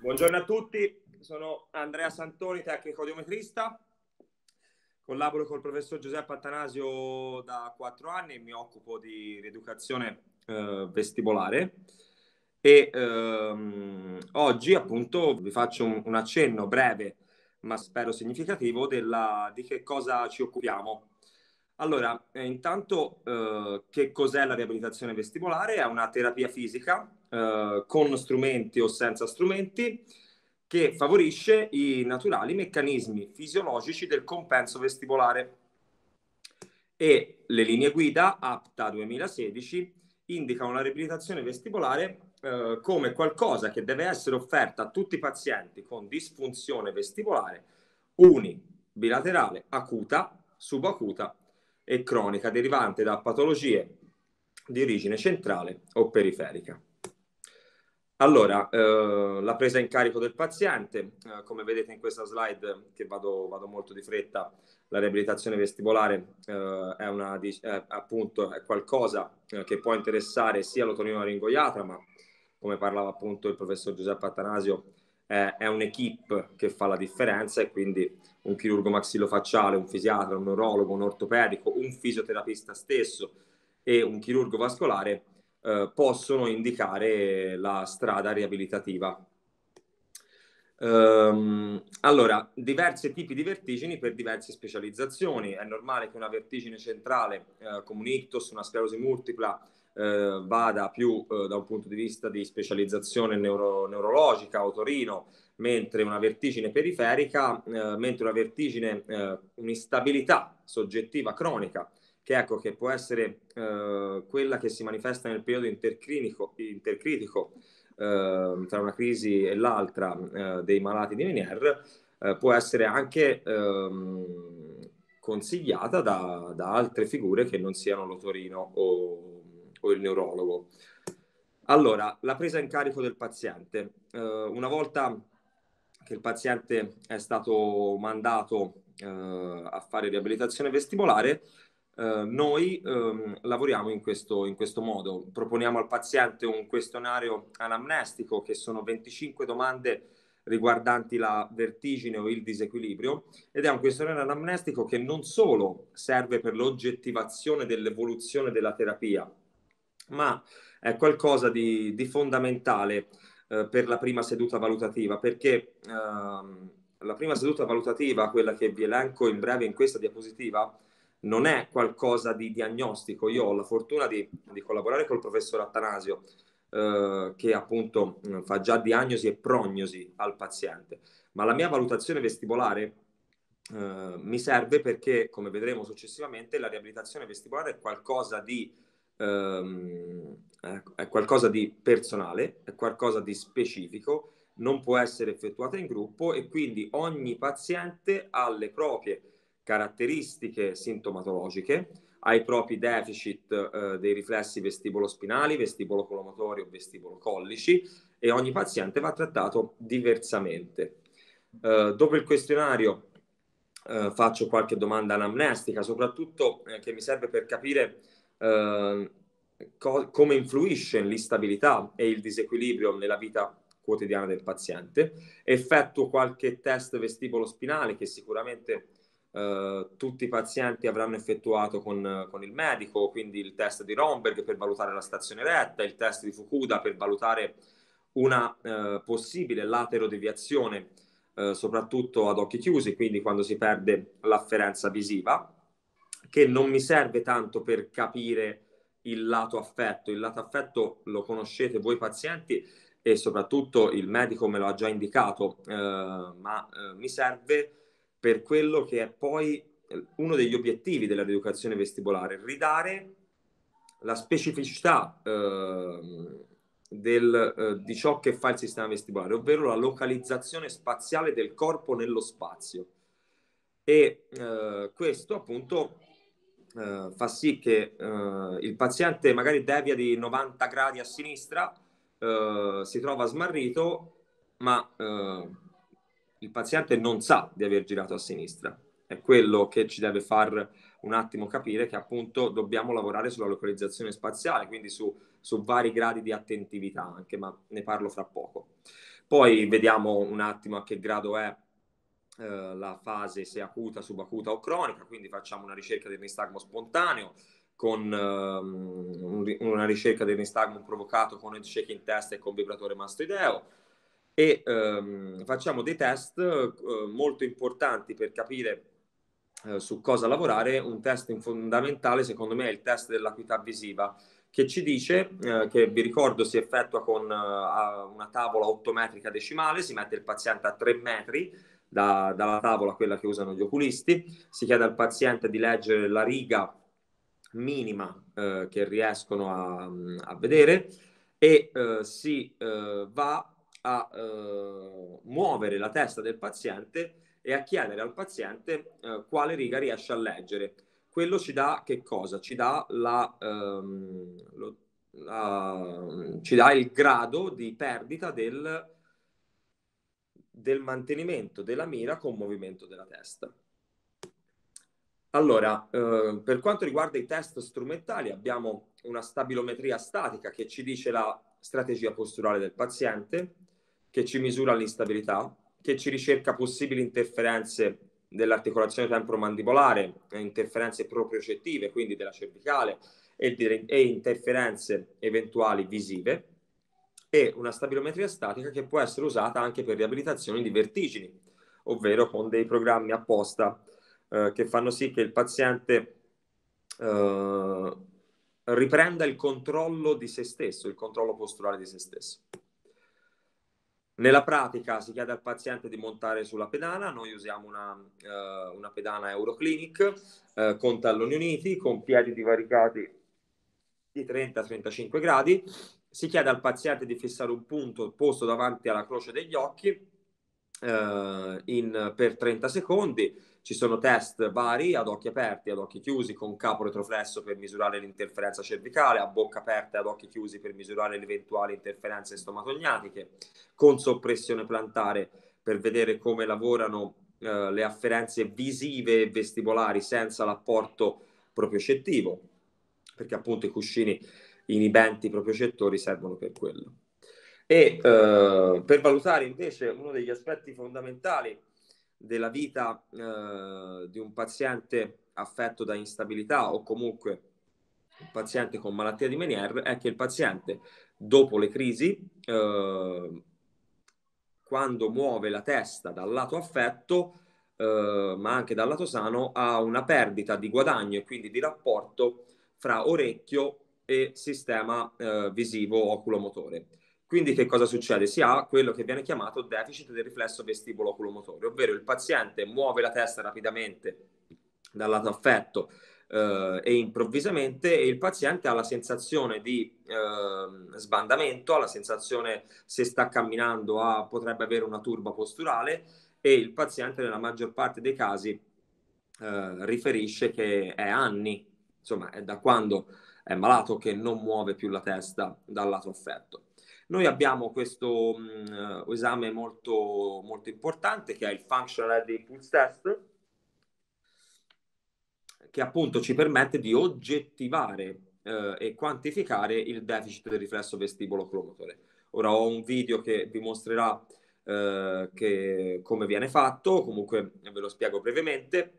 Buongiorno a tutti, sono Andrea Santoni, tecnico audiometrista. Collaboro col professor Giuseppe Attanasio da quattro anni e mi occupo di rieducazione eh, vestibolare. E ehm, oggi appunto vi faccio un, un, accenno breve, ma spero significativo, della, di che cosa ci occupiamo. Allora, eh, intanto, eh, che cos'è la riabilitazione vestibolare? È una terapia fisica eh, con strumenti o senza strumenti che favorisce i naturali meccanismi fisiologici del compenso vestibolare. E le linee guida APTA 2016 indicano la riabilitazione vestibolare eh, come qualcosa che deve essere offerta a tutti i pazienti con disfunzione vestibolare uni, bilaterale, acuta, subacuta e cronica derivante da patologie di origine centrale o periferica. Allora, eh, la presa in carico del paziente, eh, come vedete in questa slide che vado, vado molto di fretta, la riabilitazione vestibolare eh, è, una, è, appunto, è qualcosa eh, che può interessare sia l'otorinolaringoiatra, ma come parlava appunto il professor Giuseppe Attanasio, è un'equipe che fa la differenza e quindi un chirurgo maxillofacciale, un fisiatra, un neurologo, un ortopedico, un fisioterapista stesso e un chirurgo vascolare eh, possono indicare la strada riabilitativa. Um, allora, diversi tipi di vertigini per diverse specializzazioni. È normale che una vertigine centrale, eh, come un ictus, una sclerosi multipla, eh, vada più eh, da un punto di vista di specializzazione neuro- neurologica, otorino, mentre una vertigine periferica, eh, mentre una vertigine, eh, un'instabilità soggettiva cronica che, ecco, che può essere eh, quella che si manifesta nel periodo intercritico, intercritico eh, tra una crisi e l'altra eh, dei malati di Meniere, eh, può essere anche ehm, consigliata da, da, altre figure che non siano l'otorino o, o il neurologo. Allora, la presa in carico del paziente. Eh, una volta che il paziente è stato mandato eh, a fare riabilitazione vestibolare, Uh, noi um, lavoriamo in questo, in questo, modo, proponiamo al paziente un questionario anamnestico che sono 25 domande riguardanti la vertigine o il disequilibrio ed è un questionario anamnestico che non solo serve per l'oggettivazione dell'evoluzione della terapia, ma è qualcosa di, di fondamentale uh, per la prima seduta valutativa perché uh, la prima seduta valutativa, quella che vi elenco in breve in questa diapositiva, non è qualcosa di diagnostico. Io ho la fortuna di, di collaborare col professor Attanasio, eh, che appunto mm, fa già diagnosi e prognosi al paziente, ma la mia valutazione vestibolare eh, mi serve perché, come vedremo successivamente, la riabilitazione vestibolare è qualcosa di, ehm, è qualcosa di personale, è qualcosa di specifico, non può essere effettuata in gruppo e quindi ogni paziente ha le proprie caratteristiche sintomatologiche, ai propri deficit eh, dei riflessi vestibolo-spinali, vestibolo-colomotori o vestibolo-collici e ogni paziente va trattato diversamente. Eh, dopo il questionario eh, faccio qualche domanda anamnestica, soprattutto eh, che mi serve per capire eh, co- come influisce l'instabilità e il disequilibrio nella vita quotidiana del paziente, effettuo qualche test vestibolo spinale che sicuramente eh, tutti i pazienti avranno effettuato con, con, il medico, quindi il test di Romberg per valutare la stazione retta, il test di Fukuda per valutare una eh, possibile laterodeviazione, eh, soprattutto ad occhi chiusi, quindi quando si perde l'afferenza visiva, che non mi serve tanto per capire il lato affetto. Il lato affetto lo conoscete voi pazienti e soprattutto il medico me lo ha già indicato, eh, ma eh, mi serve per quello che è poi eh, uno degli obiettivi della rieducazione vestibolare, ridare la specificità eh, del, eh, di ciò che fa il sistema vestibolare, ovvero la localizzazione spaziale del corpo nello spazio. E eh, questo appunto eh, fa sì che eh, il paziente magari devia di 90 gradi a sinistra, si trova smarrito, ma il paziente non sa di aver girato a sinistra. È quello che ci deve far un attimo capire che appunto dobbiamo lavorare sulla localizzazione spaziale, quindi su, su vari gradi di attentività anche, ma ne parlo fra poco. Poi vediamo un attimo a che grado è eh, la fase se acuta, subacuta o cronica, quindi facciamo una ricerca del nistagmo spontaneo con um, una ricerca del nistagmo provocato con head shake in testa e con vibratore mastoideo e um, facciamo dei test uh, molto importanti per capire uh, su cosa lavorare. Un test fondamentale, secondo me, è il test dell'acuità visiva, che ci dice, uh, che vi ricordo si effettua con una tavola ottometrica decimale, si mette il paziente a 3 metri da, dalla tavola, quella che usano gli oculisti, si chiede al paziente di leggere la riga minima che riescono a, a vedere e si va a eh, muovere la testa del paziente e a chiedere al paziente eh, quale riga riesce a leggere. Quello ci dà che cosa? Ci dà, la, ehm, lo, la, ci dà il grado di perdita del, del mantenimento della mira con movimento della testa. Allora, eh, per quanto riguarda i test strumentali, abbiamo una stabilometria statica che ci dice la strategia posturale del paziente, che ci misura l'instabilità, che ci ricerca possibili interferenze dell'articolazione temporomandibolare, interferenze propriocettive, quindi della cervicale, e, e interferenze eventuali visive, e una stabilometria statica che può essere usata anche per riabilitazioni di vertigini, ovvero con dei programmi apposta eh, che fanno sì che il paziente eh, riprenda il controllo di se stesso, il controllo posturale di se stesso. Nella pratica si chiede al paziente di montare sulla pedana, noi usiamo una, uh, una pedana Euroclinic uh, con talloni uniti, con piedi divaricati di 30-35 gradi. Si chiede al paziente di fissare un punto posto davanti alla croce degli occhi uh, in, per 30 secondi ci sono test vari ad occhi aperti, ad occhi chiusi, con capo retroflesso per misurare l'interferenza cervicale, a bocca aperta e ad occhi chiusi per misurare le eventuali interferenze stomatognatiche, con soppressione plantare per vedere come lavorano eh, le afferenze visive e vestibolari senza l'apporto propriocettivo, perché appunto i cuscini inibenti propriocettori servono per quello. E eh, per valutare invece uno degli aspetti fondamentali della vita eh, di un paziente affetto da instabilità o comunque un paziente con malattia di Meniere è che il paziente dopo le crisi eh, quando muove la testa dal lato affetto eh, ma anche dal lato sano ha una perdita di guadagno e quindi di rapporto fra orecchio e sistema eh, visivo oculomotore quindi che cosa succede? Si ha quello che viene chiamato deficit del riflesso vestibolo oculomotore, ovvero il paziente muove la testa rapidamente dal lato affetto eh, e improvvisamente il paziente ha la sensazione di eh, sbandamento, ha la sensazione se sta camminando ha, potrebbe avere una turba posturale e il paziente nella maggior parte dei casi eh, riferisce che è anni, insomma è da quando è malato che non muove più la testa dal lato affetto. Noi abbiamo questo mh, mm, esame molto, molto importante che è il Functional Head Pulse Test, che appunto ci permette di oggettivare eh, e quantificare il deficit del riflesso vestibolo oculomotore. Ora ho un video che vi mostrerà eh, che, come viene fatto, comunque ve lo spiego brevemente.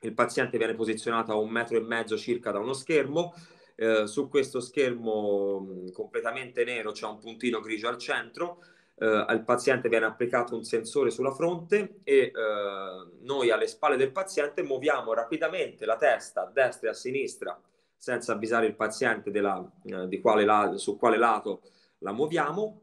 Il paziente viene posizionato a un metro e mezzo circa da uno schermo. Eh, su questo schermo completamente nero c'è un puntino grigio al centro. Eh, al paziente viene applicato un sensore sulla fronte e eh, noi alle spalle del paziente muoviamo rapidamente la testa a destra e a sinistra senza avvisare il paziente della, eh, di quale la, su quale lato la muoviamo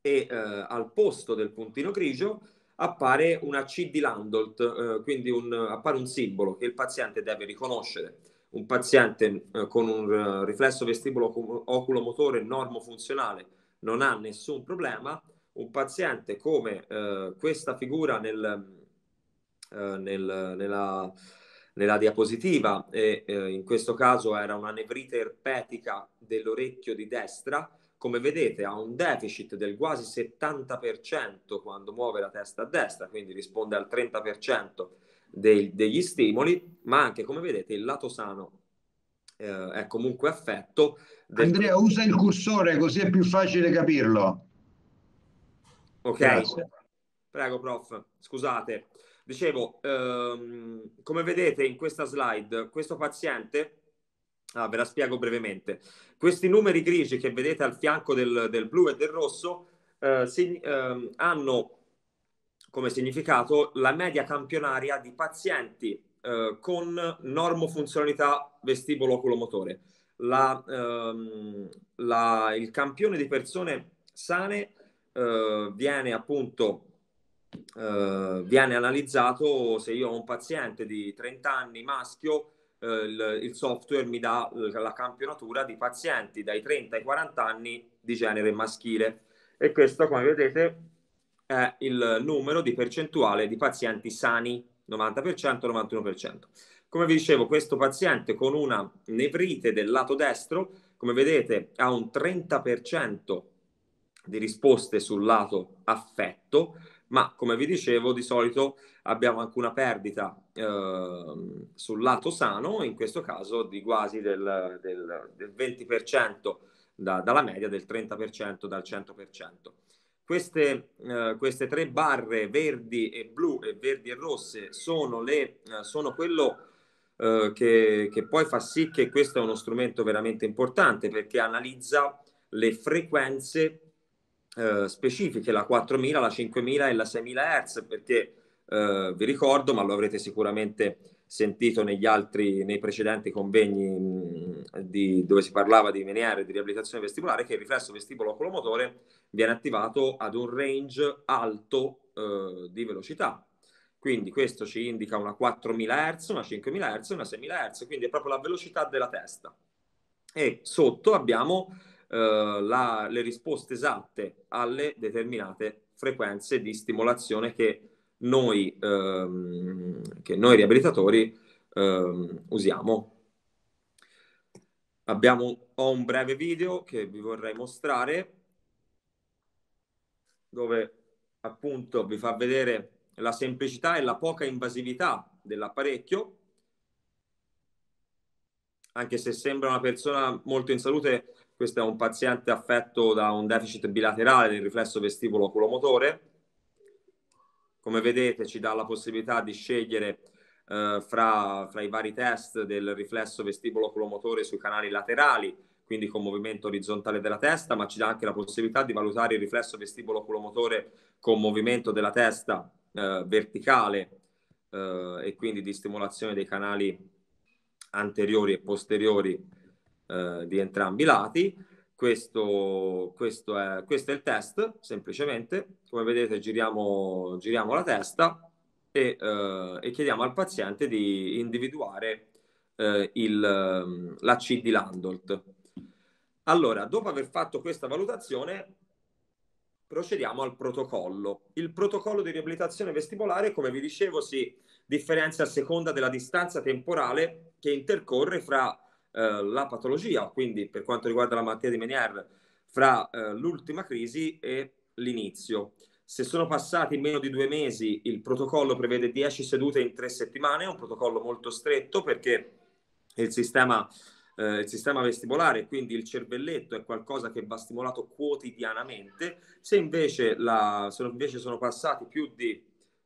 e eh, al posto del puntino grigio appare una C di Landolt, eh, quindi un, appare un simbolo che il paziente deve riconoscere. Un paziente eh, con un uh, riflesso vestibolo oculomotore normofunzionale non ha nessun problema. Un paziente come uh, questa figura nel, uh, nel, nella, nella, diapositiva, e in questo caso era una nevrite erpetica dell'orecchio di destra, come vedete ha un deficit del quasi 70% quando muove la testa a destra, quindi risponde al 30% dei, degli stimoli, ma anche come vedete il lato sano eh, è comunque affetto. Del... Andrea usa il cursore così è più facile capirlo. Ok, Grazie. prego prof, scusate. Dicevo, ehm, come vedete in questa slide, questo paziente Ah, ve la spiego brevemente. Questi numeri grigi che vedete al fianco del, del blu e del rosso eh, si, eh, hanno come significato la media campionaria di pazienti eh, con normofunzionalità vestibolo-oculomotore. La, ehm, la, il campione di persone sane eh, viene appunto eh, viene analizzato se io ho un paziente di 30 anni maschio eh, il, il, software mi dà la campionatura di pazienti dai 30 ai 40 anni di genere maschile e questo come vedete è il numero di percentuale di pazienti sani 90% 91% come vi dicevo questo paziente con una nevrite del lato destro come vedete ha un 30% di risposte sul lato affetto ma come vi dicevo di solito abbiamo anche una perdita eh, sul lato sano, in questo caso di quasi del, del, del 20% da, dalla media, del 30% dal 100%. Queste, eh, queste, tre barre verdi e blu e verdi e rosse sono, le, eh, sono quello eh, che, che poi fa sì che questo è uno strumento veramente importante perché analizza le frequenze eh, specifiche, la 4000, la 5000 e la 6000 Hz, perché eh, vi ricordo, ma lo avrete sicuramente sentito negli altri, nei precedenti convegni di, dove si parlava di meniere di riabilitazione vestibolare, che il riflesso vestibolo oculomotore viene attivato ad un range alto eh, di velocità. Quindi questo ci indica una 4000 Hz, una 5000 Hz, una 6000 Hz, quindi è proprio la velocità della testa. E sotto abbiamo eh, la, le risposte esatte alle determinate frequenze di stimolazione che noi, ehm, che noi riabilitatori ehm, usiamo. Abbiamo, ho un breve video che vi vorrei mostrare dove appunto vi fa vedere la semplicità e la poca invasività dell'apparecchio anche se sembra una persona molto in salute questo è un paziente affetto da un deficit bilaterale del riflesso vestibolo oculomotore. Come vedete ci dà la possibilità di scegliere eh, fra, fra, i vari test del riflesso vestibolo oculomotore sui canali laterali, quindi con movimento orizzontale della testa, ma ci dà anche la possibilità di valutare il riflesso vestibolo oculomotore con movimento della testa eh, verticale eh, e quindi di stimolazione dei canali anteriori e posteriori eh, di entrambi i lati. Questo, questo, è, questo, è, il test, semplicemente. Come vedete giriamo, giriamo la testa e, eh, e, chiediamo al paziente di individuare eh, il, la C di Landolt. Allora, dopo aver fatto questa valutazione, procediamo al protocollo. Il protocollo di riabilitazione vestibolare, come vi dicevo, si differenzia a seconda della distanza temporale che intercorre fra eh, la patologia, quindi per quanto riguarda la malattia di Meniere, fra eh, l'ultima crisi e l'inizio. Se sono passati meno di due mesi, il protocollo prevede 10 sedute in tre settimane, è un protocollo molto stretto perché il sistema eh, il sistema vestibolare, quindi il cervelletto è qualcosa che va stimolato quotidianamente, se invece, la, se invece sono passati più di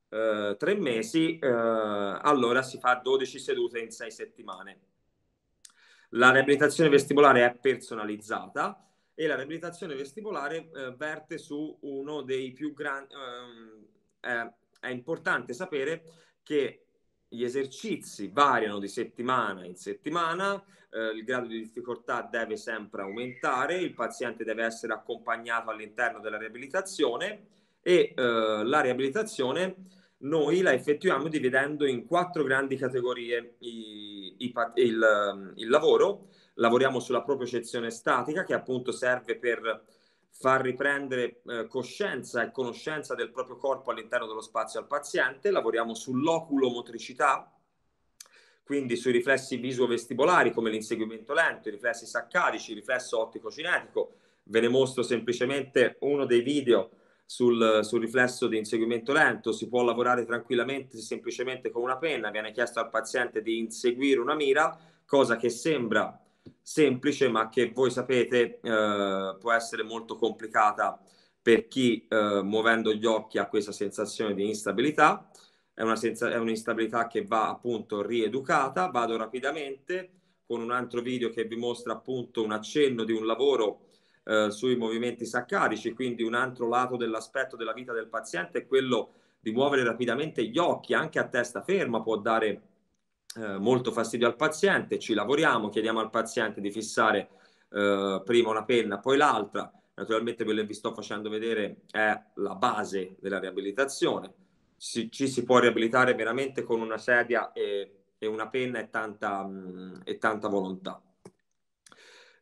eh, tre mesi, eh, allora si fa 12 sedute in 6 settimane. La riabilitazione vestibolare è personalizzata e la riabilitazione vestibolare eh, verte su uno dei più grandi... Ehm, è importante sapere che gli esercizi variano di settimana in settimana, eh, il grado di difficoltà deve sempre aumentare, il paziente deve essere accompagnato all'interno della riabilitazione e eh, la riabilitazione noi la effettuiamo dividendo in quattro grandi categorie I, i, il, il lavoro, lavoriamo sulla propiocezione statica che appunto serve per far riprendere eh, coscienza e conoscenza del proprio corpo all'interno dello spazio al paziente, lavoriamo sull'oculomotricità, quindi sui riflessi visuo-vestibolari come l'inseguimento lento, i riflessi saccadici, il riflesso ottico-cinetico. Ve ne mostro semplicemente uno dei video sul, sul, riflesso di inseguimento lento. Si può lavorare tranquillamente semplicemente con una penna. Viene chiesto al paziente di inseguire una mira, cosa che sembra semplice ma che voi sapete eh, può essere molto complicata per chi eh, muovendo gli occhi ha questa sensazione di instabilità. È, una senza- è un'instabilità che va appunto rieducata. Vado rapidamente con un altro video che vi mostra appunto un accenno di un lavoro eh, sui movimenti saccarici, quindi un altro lato dell'aspetto della vita del paziente è quello di muovere rapidamente gli occhi anche a testa ferma può dare eh, molto fastidio al paziente, ci lavoriamo, chiediamo al paziente di fissare eh, prima una penna, poi l'altra. Naturalmente quello che vi sto facendo vedere è la base della riabilitazione. Si, ci si può riabilitare veramente con una sedia e, e una penna e tanta, mh, mm, e tanta volontà.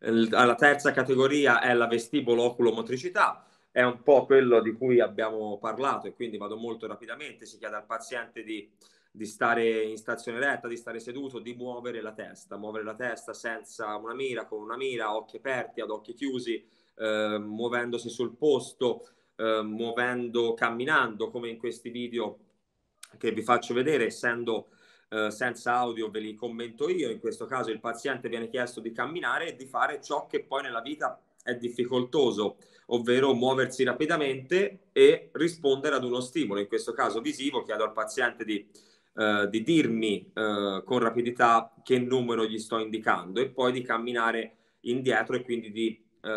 La terza categoria è la vestibolo-oculomotricità, è un po' quello di cui abbiamo parlato e quindi vado molto rapidamente. Si chiede al paziente di di stare in stazione retta, di stare seduto, di muovere la testa, muovere la testa senza una mira, con una mira, occhi aperti, ad occhi chiusi, eh, muovendosi sul posto, eh, muovendo, camminando, come in questi video che vi faccio vedere, essendo eh, senza audio ve li commento io, in questo caso il paziente viene chiesto di camminare e di fare ciò che poi nella vita è difficoltoso, ovvero muoversi rapidamente e rispondere ad uno stimolo, in questo caso visivo, chiedo al paziente di eh, di dirmi eh, con rapidità che numero gli sto indicando e poi di camminare indietro e quindi di eh,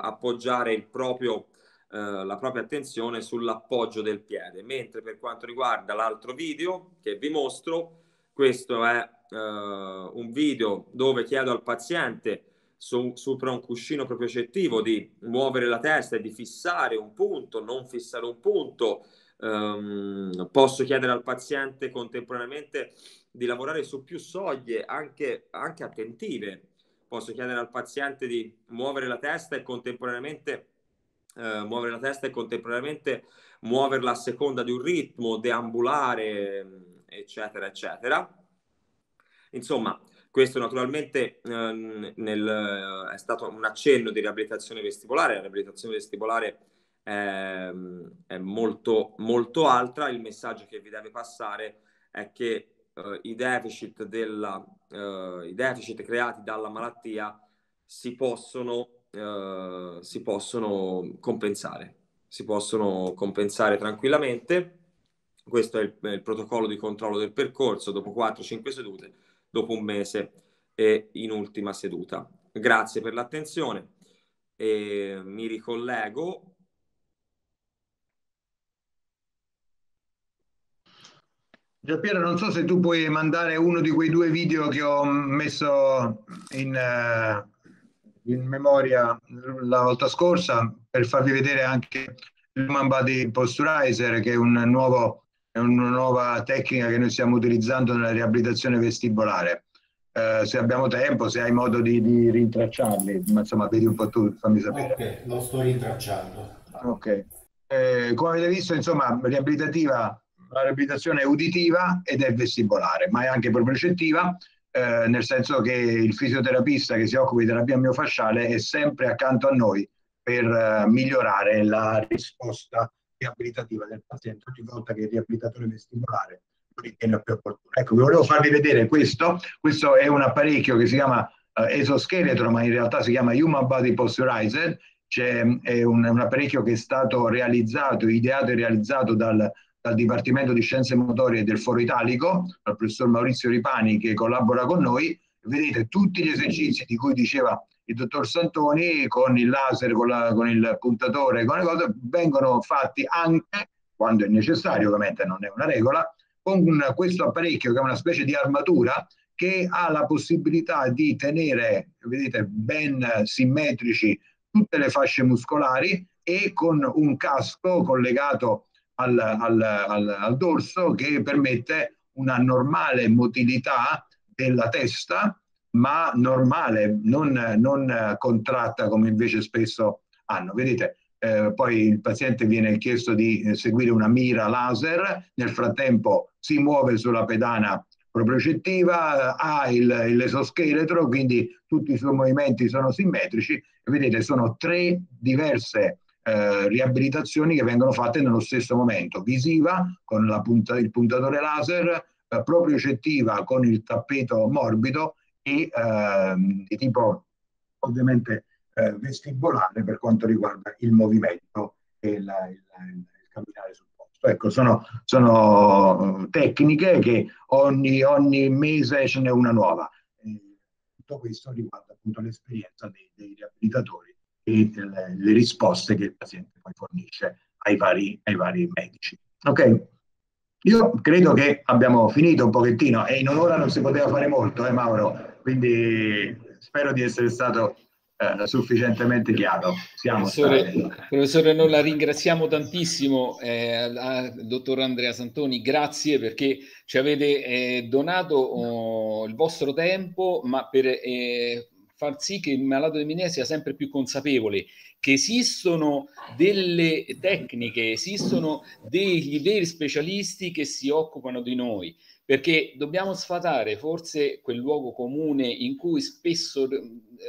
appoggiare proprio, la propria attenzione sull'appoggio del piede. Mentre per quanto riguarda l'altro video che vi mostro, questo è eh, un video dove chiedo al paziente su, sopra un cuscino propriocettivo di muovere la testa e di fissare un punto, non fissare un punto, Um, posso chiedere al paziente contemporaneamente di lavorare su più soglie, anche, anche attentive. Posso chiedere al paziente di muovere la testa e contemporaneamente uh, muovere la testa e contemporaneamente muoverla a seconda di un ritmo, deambulare, eccetera, eccetera. Insomma, questo naturalmente uh, nel, è stato un accenno di riabilitazione vestibolare. La riabilitazione vestibolare è, è molto, molto alta. Il messaggio che vi deve passare è che uh, i, deficit della, uh, i deficit creati dalla malattia si possono, uh, si possono compensare. Si possono compensare tranquillamente. Questo è il, è il protocollo di controllo del percorso dopo 4-5 sedute, dopo un mese e in ultima seduta. Grazie per l'attenzione e mi ricollego Giampiero, non so se tu puoi mandare uno di quei due video che ho messo in, uh, in memoria la volta scorsa per farvi vedere anche l'Human Body Posturizer, che è, un nuovo, è una nuova tecnica che noi stiamo utilizzando nella riabilitazione vestibolare. Uh, se abbiamo tempo, se hai modo di, di rintracciarli, ma insomma, vedi un po' tu, fammi sapere. Ok, lo sto rintracciando. Ok. Eh, come avete visto, insomma, riabilitativa la riabilitazione è uditiva ed è vestibolare, ma è anche propriocettiva, eh, nel senso che il fisioterapista che si occupa di terapia miofasciale è sempre accanto a noi per eh, migliorare la risposta riabilitativa del paziente ogni volta che il riabilitatore vestibolare lo ritiene più opportuno. Ecco, vi volevo farvi vedere questo. Questo è un apparecchio che si chiama esoscheletro, ma in realtà si chiama Human Body Posturizer, c'è un, un, apparecchio che è stato realizzato, ideato e realizzato dal, dal Dipartimento di Scienze Motorie del Foro Italico, dal professor Maurizio Ripani che collabora con noi. Vedete tutti gli esercizi di cui diceva il dottor Santoni con il laser, con, la, con il puntatore, con le cose, vengono fatti anche, quando è necessario, ovviamente non è una regola, con questo apparecchio che è una specie di armatura che ha la possibilità di tenere, vedete, ben simmetrici tutte le fasce muscolari e con un casco collegato al, al, al, al dorso che permette una normale motilità della testa ma normale, non, non contratta come invece spesso hanno. Vedete, eh, poi il paziente viene chiesto di eh, seguire una mira laser, nel frattempo si muove sulla pedana propriocettiva, ha il, l'esoscheletro, quindi tutti i suoi movimenti sono simmetrici. Vedete, sono tre diverse eh, riabilitazioni che vengono fatte nello stesso momento, visiva con punta, il puntatore laser, eh, propriocettiva con il tappeto morbido e eh, di tipo ovviamente eh, vestibolare per quanto riguarda il movimento e la, il, il, camminare sul posto. Ecco, sono, sono tecniche che ogni, ogni, mese ce n'è una nuova. E tutto questo riguarda appunto l'esperienza dei, dei riabilitatori e le, le, risposte che il paziente poi fornisce ai vari, ai vari medici. Ok? Io credo che abbiamo finito un pochettino e in un'ora non si poteva fare molto, eh Mauro? Quindi spero di essere stato eh, sufficientemente chiaro. Siamo professore, professore, noi la ringraziamo tantissimo, eh, dottor Andrea Santoni, grazie perché ci avete eh, donato oh, il vostro tempo, ma per eh, far sì che il malato di Minea sia sempre più consapevole che esistono delle tecniche, esistono degli veri specialisti che si occupano di noi perché dobbiamo sfatare forse quel luogo comune in cui spesso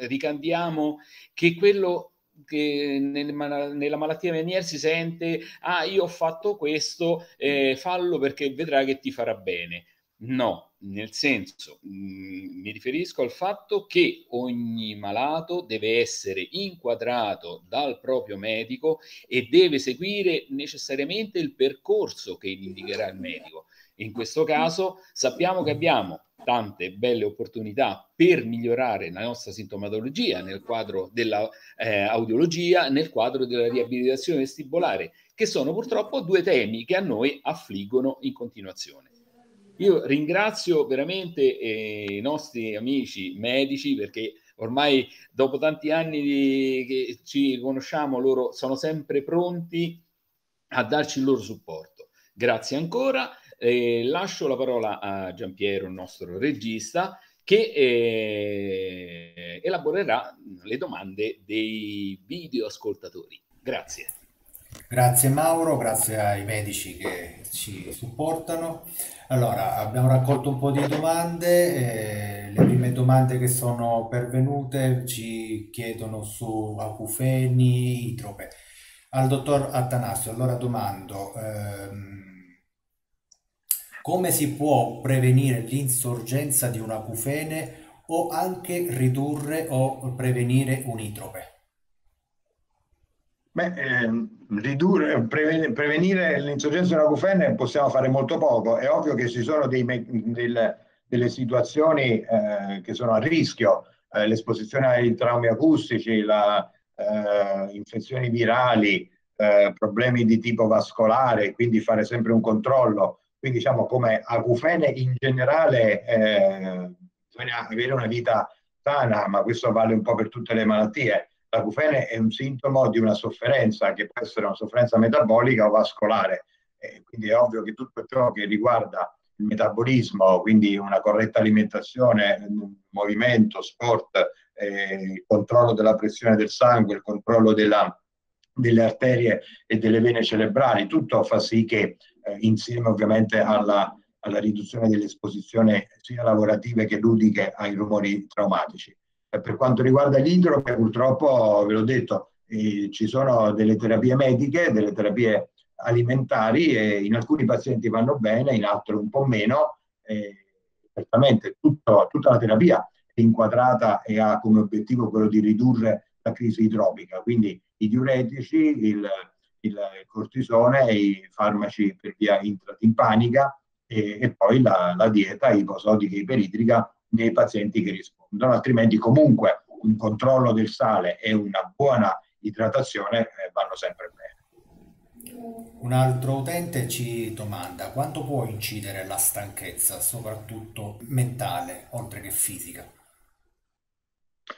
ricambiamo che quello che nella malattia Meniere si sente ah io ho fatto questo eh, fallo perché vedrà che ti farà bene no nel senso mh, mm, mi riferisco al fatto che ogni malato deve essere inquadrato dal proprio medico e deve seguire necessariamente il percorso che indicherà il medico in questo caso sappiamo che abbiamo tante belle opportunità per migliorare la nostra sintomatologia nel quadro della eh, nel quadro della riabilitazione vestibolare, che sono purtroppo due temi che a noi affliggono in continuazione. Io ringrazio veramente eh, i nostri amici medici perché ormai dopo tanti anni di, che ci conosciamo, loro sono sempre pronti a darci il loro supporto. Grazie ancora eh, lascio la parola a Giampiero, il nostro regista, che eh, elaborerà le domande dei videoascoltatori. Grazie. Grazie Mauro, grazie ai medici che ci supportano. Allora, abbiamo raccolto un po' di domande, eh, le prime domande che sono pervenute ci chiedono su acufeni, idrope. Al dottor Attanasio, allora domando, ehm, come si può prevenire l'insorgenza di un acufene o anche ridurre o prevenire un'itrope? Beh, eh, ridurre, preven- prevenire l'insorgenza di un acufene possiamo fare molto poco. È ovvio che ci sono me- del, delle situazioni eh, che sono a rischio, eh, l'esposizione ai traumi acustici, le eh, infezioni virali, eh, problemi di tipo vascolare, quindi fare sempre un controllo quindi diciamo come acufene in generale eh, bisogna avere una vita sana, ma questo vale un po' per tutte le malattie. L'acufene è un sintomo di una sofferenza che può essere una sofferenza metabolica o vascolare. Eh, quindi è ovvio che tutto ciò che riguarda il metabolismo, quindi una corretta alimentazione, movimento, sport, eh, il controllo della pressione del sangue, il controllo della, delle arterie e delle vene cerebrali, tutto fa sì che eh, insieme ovviamente alla, alla riduzione dell'esposizione sia lavorative che ludiche ai rumori traumatici. Eh, per quanto riguarda l'idrope, purtroppo, ve l'ho detto, eh, ci sono delle terapie mediche, delle terapie alimentari e in alcuni pazienti vanno bene, in altri un po' meno. certamente tutto, tutta la terapia è inquadrata e ha come obiettivo quello di ridurre la crisi idropica, quindi i diuretici, il, il cortisone e i farmaci per via intratimpanica e, e poi la, la, dieta iposodica iperidrica nei pazienti che rispondono, altrimenti comunque un controllo del sale e una buona idratazione eh, vanno sempre bene. Un altro utente ci domanda quanto può incidere la stanchezza, soprattutto mentale, oltre che fisica?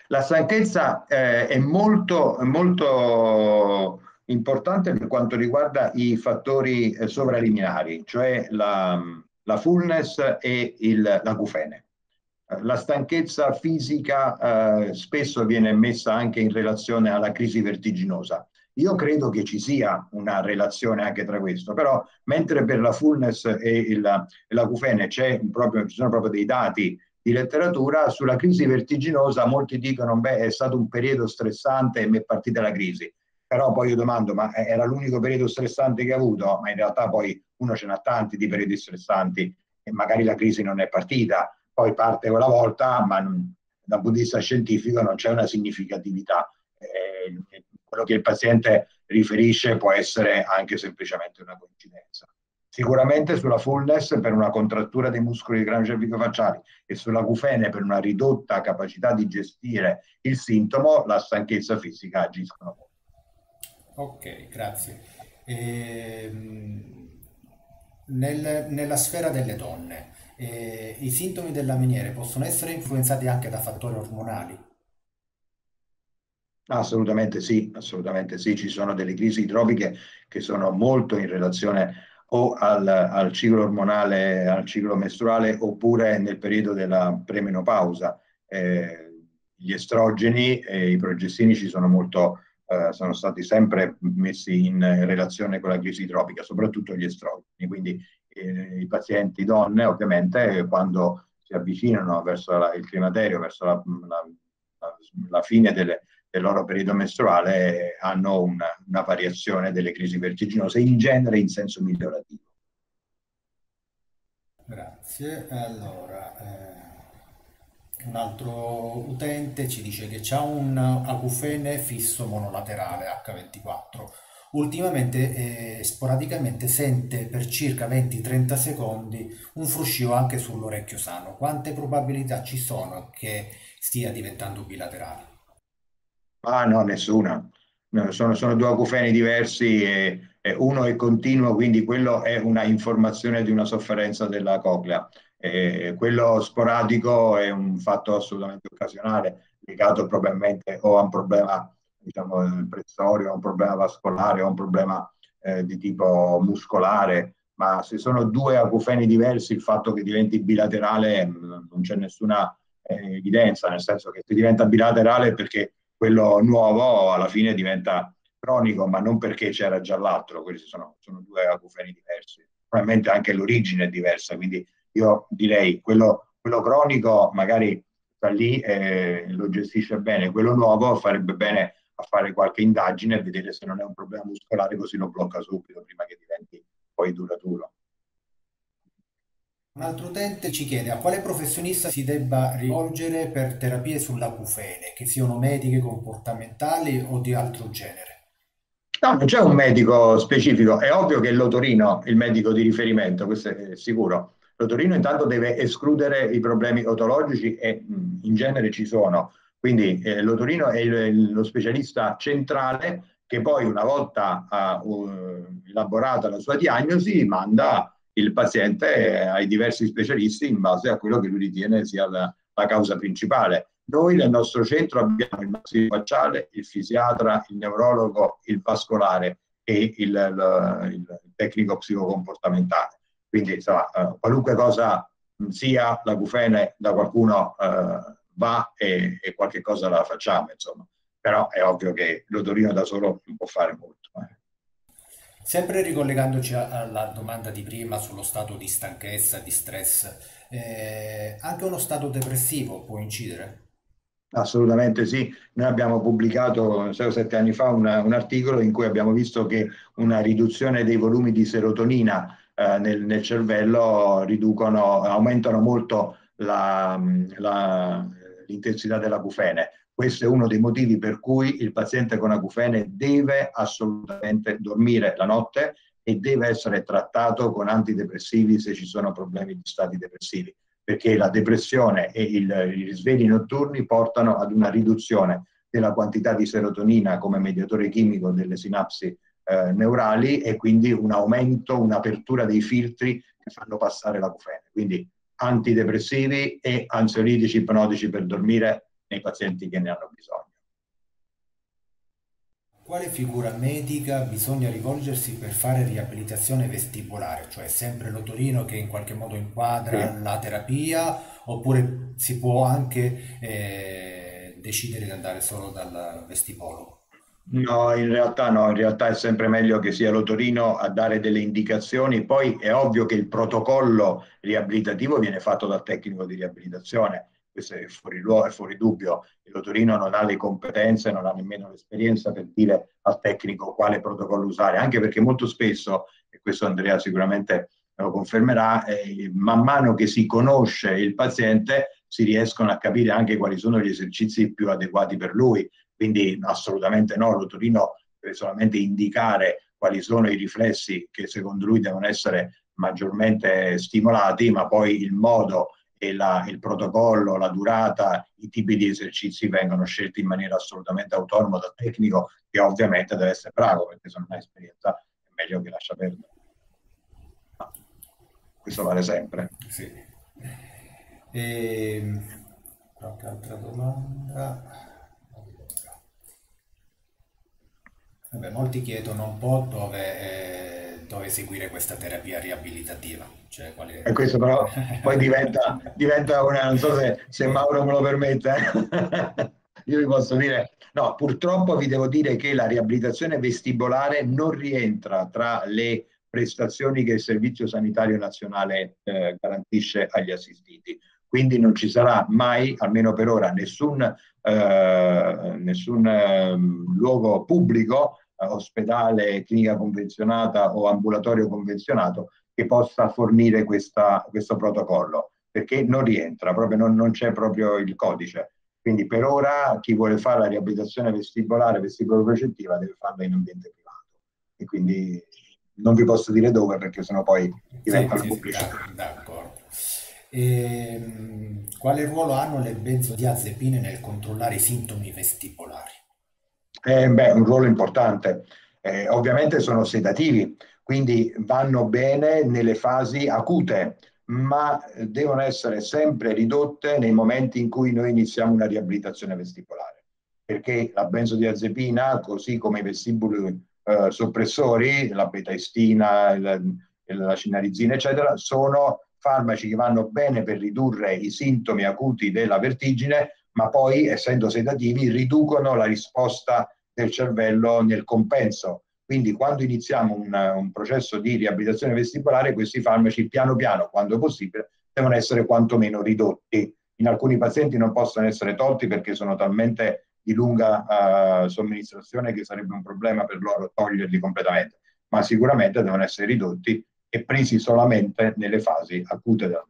La stanchezza eh, è molto, molto importante per quanto riguarda i fattori eh, sovraliminari, cioè la, la fullness e il, l'acufene. La stanchezza fisica eh, spesso viene messa anche in relazione alla crisi vertiginosa. Io credo che ci sia una relazione anche tra questo, però mentre per la fullness e il, c'è proprio, ci sono proprio dei dati di letteratura, sulla crisi vertiginosa molti dicono beh è stato un periodo stressante e mi è partita la crisi però poi io domando, ma era l'unico periodo stressante che ha avuto? Ma in realtà poi uno ce n'ha tanti di periodi stressanti e magari la crisi non è partita, poi parte quella volta, ma non, dal punto di vista scientifico non c'è una significatività. Eh, quello che il paziente riferisce può essere anche semplicemente una coincidenza. Sicuramente sulla fullness per una contrattura dei muscoli cervicofacciali e sulla gufene per una ridotta capacità di gestire il sintomo, la stanchezza fisica agiscono molto. Ok, grazie. Ehm, nel- nella sfera delle donne, eh, i sintomi della miniere possono essere influenzati anche da fattori ormonali? Assolutamente sì, assolutamente sì. Ci sono delle crisi idropiche che sono molto in relazione o al, al ciclo ormonale, al ciclo mestruale, oppure nel periodo della premenopausa. Eh, gli estrogeni e i progestinici sono molto eh, sono stati sempre messi in relazione con la crisi idropica, soprattutto gli estrogeni. Quindi eh, i pazienti donne, ovviamente, quando si avvicinano verso la, il climaterio, verso la, la, la fine delle, del loro periodo mestruale, hanno una, una variazione delle crisi vertiginose, in genere in senso migliorativo. Grazie. Allora, eh un altro utente ci dice che c'ha un acufene fisso monolaterale H24. Ultimamente eh, sporadicamente sente per circa 20-30 secondi un fruscio anche sull'orecchio sano. Quante probabilità ci sono che stia diventando bilaterale? Ah no, nessuna. No, sono, sono, due acufeni diversi e, e uno è continuo, quindi quello è una informazione di una sofferenza della coclea. Eh, quello sporadico è un fatto assolutamente occasionale, legato probabilmente o a un problema diciamo, pressorio, a un problema vascolare, o a un problema eh, di tipo muscolare, ma se sono due acufeni diversi, il fatto che diventi bilaterale mm, non c'è nessuna eh, evidenza, nel senso che se diventa bilaterale perché quello nuovo alla fine diventa cronico, ma non perché c'era già l'altro, questi sono, sono due acufeni diversi. Probabilmente anche l'origine è diversa, quindi io direi quello, quello cronico magari lì e lo gestisce bene, quello nuovo farebbe bene a fare qualche indagine e vedere se non è un problema muscolare così lo blocca subito prima che diventi poi duraturo. Un altro utente ci chiede a quale professionista si debba rivolgere per terapie sull'acufene, che siano mediche, comportamentali o di altro genere. No, non c'è un medico specifico, è ovvio che è l'otorino il medico di riferimento, questo è sicuro. L'otorino intanto deve escludere i problemi otologici e mh, in genere ci sono, quindi eh, l'otorino è il, lo specialista centrale che poi una volta uh, elaborata la sua diagnosi manda il paziente ai diversi specialisti in base a quello che lui ritiene sia la, la causa principale. Noi nel nostro centro abbiamo il maxillofacciale, il fisiatra, il neurologo, il vascolare e il, il, il tecnico psicocomportamentale. Quindi insomma, eh, qualunque cosa sia la gufene da qualcuno eh, va e, e, qualche cosa la facciamo, insomma. Però è ovvio che l'odorino da solo non può fare molto. Eh. Sempre ricollegandoci alla domanda di prima sullo stato di stanchezza, di stress, eh, anche uno stato depressivo può incidere? Assolutamente sì, noi abbiamo pubblicato 6 o 7 anni fa una, un articolo in cui abbiamo visto che una riduzione dei volumi di serotonina eh, nel, nel, cervello riducono, aumentano molto la, la, l'intensità dell'acufene. Questo è uno dei motivi per cui il paziente con acufene deve assolutamente dormire la notte e deve essere trattato con antidepressivi se ci sono problemi di stati depressivi, perché la depressione e il, i risvegli notturni portano ad una riduzione della quantità di serotonina come mediatore chimico delle sinapsi eh, neurali e quindi un aumento, un'apertura dei filtri che fanno passare l'acufene. Quindi antidepressivi e ansiolitici ipnotici per dormire nei pazienti che ne hanno bisogno. Quale figura medica bisogna rivolgersi per fare riabilitazione vestibolare? Cioè sempre l'otorino che in qualche modo inquadra sì. la terapia oppure si può anche eh, decidere di andare solo dal vestipologo? No, in realtà no, in realtà è sempre meglio che sia l'otorino a dare delle indicazioni, poi è ovvio che il protocollo riabilitativo viene fatto dal tecnico di riabilitazione, questo è fuori, luogo, è fuori dubbio, l'otorino non ha le competenze, non ha nemmeno l'esperienza per dire al tecnico quale protocollo usare, anche perché molto spesso, e questo Andrea sicuramente lo confermerà, eh, man mano che si conosce il paziente si riescono a capire anche quali sono gli esercizi più adeguati per lui quindi assolutamente no, l'otorino deve solamente indicare quali sono i riflessi che secondo lui devono essere maggiormente stimolati, ma poi il modo e la, il protocollo, la durata, i tipi di esercizi vengono scelti in maniera assolutamente autonoma dal tecnico che ovviamente deve essere bravo perché se non ha esperienza è meglio che lascia perdere. questo vale sempre. Sì. E... Ehm, qualche altra domanda? Vabbè, molti chiedono un po' dove, eh, dove seguire questa terapia riabilitativa. Cioè, quali... E questo però poi diventa, diventa, una, non so se, se Mauro me lo permette, eh. [laughs] io vi posso dire, no, purtroppo vi devo dire che la riabilitazione vestibolare non rientra tra le prestazioni che il Servizio Sanitario Nazionale eh, garantisce agli assistiti. Quindi non ci sarà mai, almeno per ora, nessun, eh, nessun eh, luogo pubblico ospedale, clinica convenzionata o ambulatorio convenzionato che possa fornire questa, questo protocollo, perché non rientra, proprio non, non c'è proprio il codice. Quindi per ora chi vuole fare la riabilitazione vestibolare, vestibolo-precettiva deve farla in ambiente privato. E quindi non vi posso dire dove perché sennò poi diventa sì, pubblicità. Sì, d'accordo. E, ehm, quale ruolo hanno le benzodiazepine nel controllare i sintomi vestibolari? Eh, beh, un ruolo importante. Eh, ovviamente sono sedativi, quindi vanno bene nelle fasi acute, ma devono essere sempre ridotte nei momenti in cui noi iniziamo una riabilitazione vestibolare, perché la benzodiazepina, così come i vestibuli eh, soppressori, la betaestina, il, la cinnarizina, eccetera, sono farmaci che vanno bene per ridurre i sintomi acuti della vertigine, ma poi, essendo sedativi, riducono la risposta del cervello nel compenso. Quindi quando iniziamo un, un, processo di riabilitazione vestibolare, questi farmaci piano piano, quando possibile, devono essere quantomeno ridotti. In alcuni pazienti non possono essere tolti perché sono talmente di lunga uh, somministrazione che sarebbe un problema per loro toglierli completamente, ma sicuramente devono essere ridotti e presi solamente nelle fasi acute della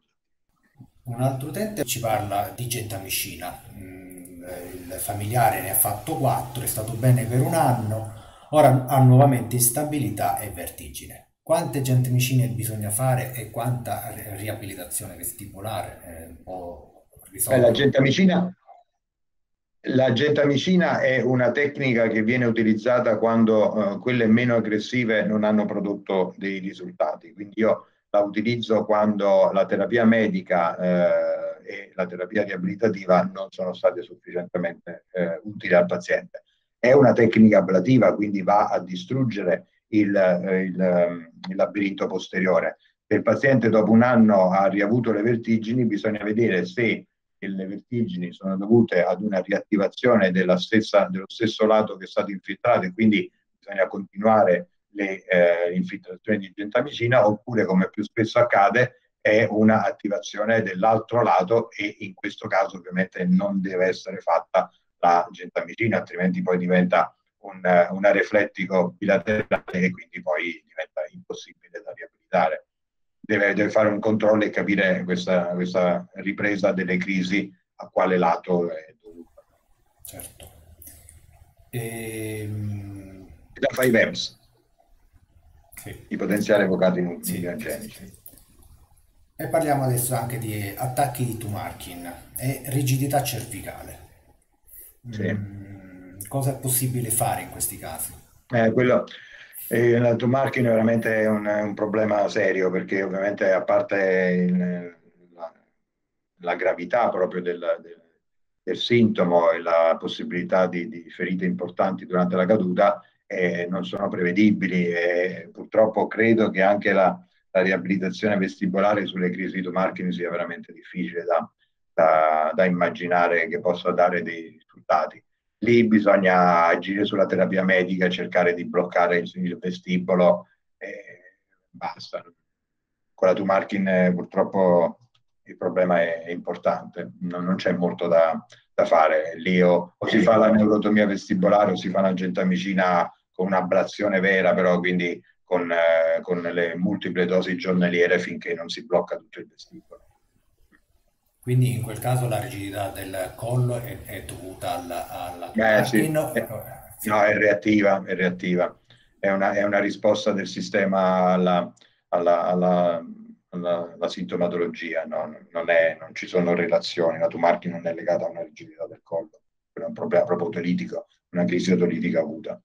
un altro utente ci parla di gentamicina, mm, il familiare ne ha fatto 4, è stato bene per un anno, ora ha nuovamente instabilità e vertigine. Quante gentamicine bisogna fare e quanta riabilitazione vestibolare può risolvere? La gentamicina, la gentamicina è una tecnica che viene utilizzata quando uh, quelle meno aggressive non hanno prodotto dei risultati. Quindi io la utilizzo quando la terapia medica eh, e la terapia riabilitativa non sono state sufficientemente eh, utili al paziente. È una tecnica ablativa, quindi va a distruggere il, eh, il, ehm, il labirinto posteriore. Se il paziente dopo un anno ha riavuto le vertigini, bisogna vedere se le vertigini sono dovute ad una riattivazione stessa, dello stesso lato che è stato infiltrato e quindi bisogna continuare le eh, infiltrazioni di gentamicina oppure come più spesso accade è una attivazione dell'altro lato e in questo caso ovviamente non deve essere fatta la gentamicina altrimenti poi diventa un, un areflettico bilaterale e quindi poi diventa impossibile da riabilitare. Deve, deve fare un controllo e capire questa, questa ripresa delle crisi a quale lato è dovuta. Certo. Ehm... Da fai VEMS, sì. i potenziali evocati in sì, genici. Sì. E parliamo adesso anche di attacchi di Tumarkin e rigidità cervicale. Sì. Mm, cosa è possibile fare in questi casi? Eh, quello, eh, la Tumarkin veramente è un, un, problema serio perché ovviamente a parte il, la, la, gravità proprio del, del, del, sintomo e la possibilità di, di ferite importanti durante la caduta eh, non sono prevedibili e purtroppo credo che anche la la riabilitazione vestibolare sulle crisi di Markin sia veramente difficile da, da, da, immaginare che possa dare dei risultati. Lì bisogna agire sulla terapia medica, cercare di bloccare il, il vestibolo e basta. Con la Tumarkin purtroppo il problema è, è importante, non, non, c'è molto da, da fare. Lì o, o, si fa la neurotomia vestibolare o si fa una gentamicina con un'ablazione vera, però quindi con, eh, con le multiple dosi giornaliere finché non si blocca tutto il vestibolo. Quindi in quel caso la rigidità del collo è, è dovuta alla, alla eh, sì. no, è, no, è reattiva, è reattiva. È una, è una risposta del sistema alla, alla, alla, alla sintomatologia, no? non, è, non, ci sono relazioni, la tumarchi non è legata a una rigidità del collo, è un problema proprio otolitico, una crisi otolitica avuta.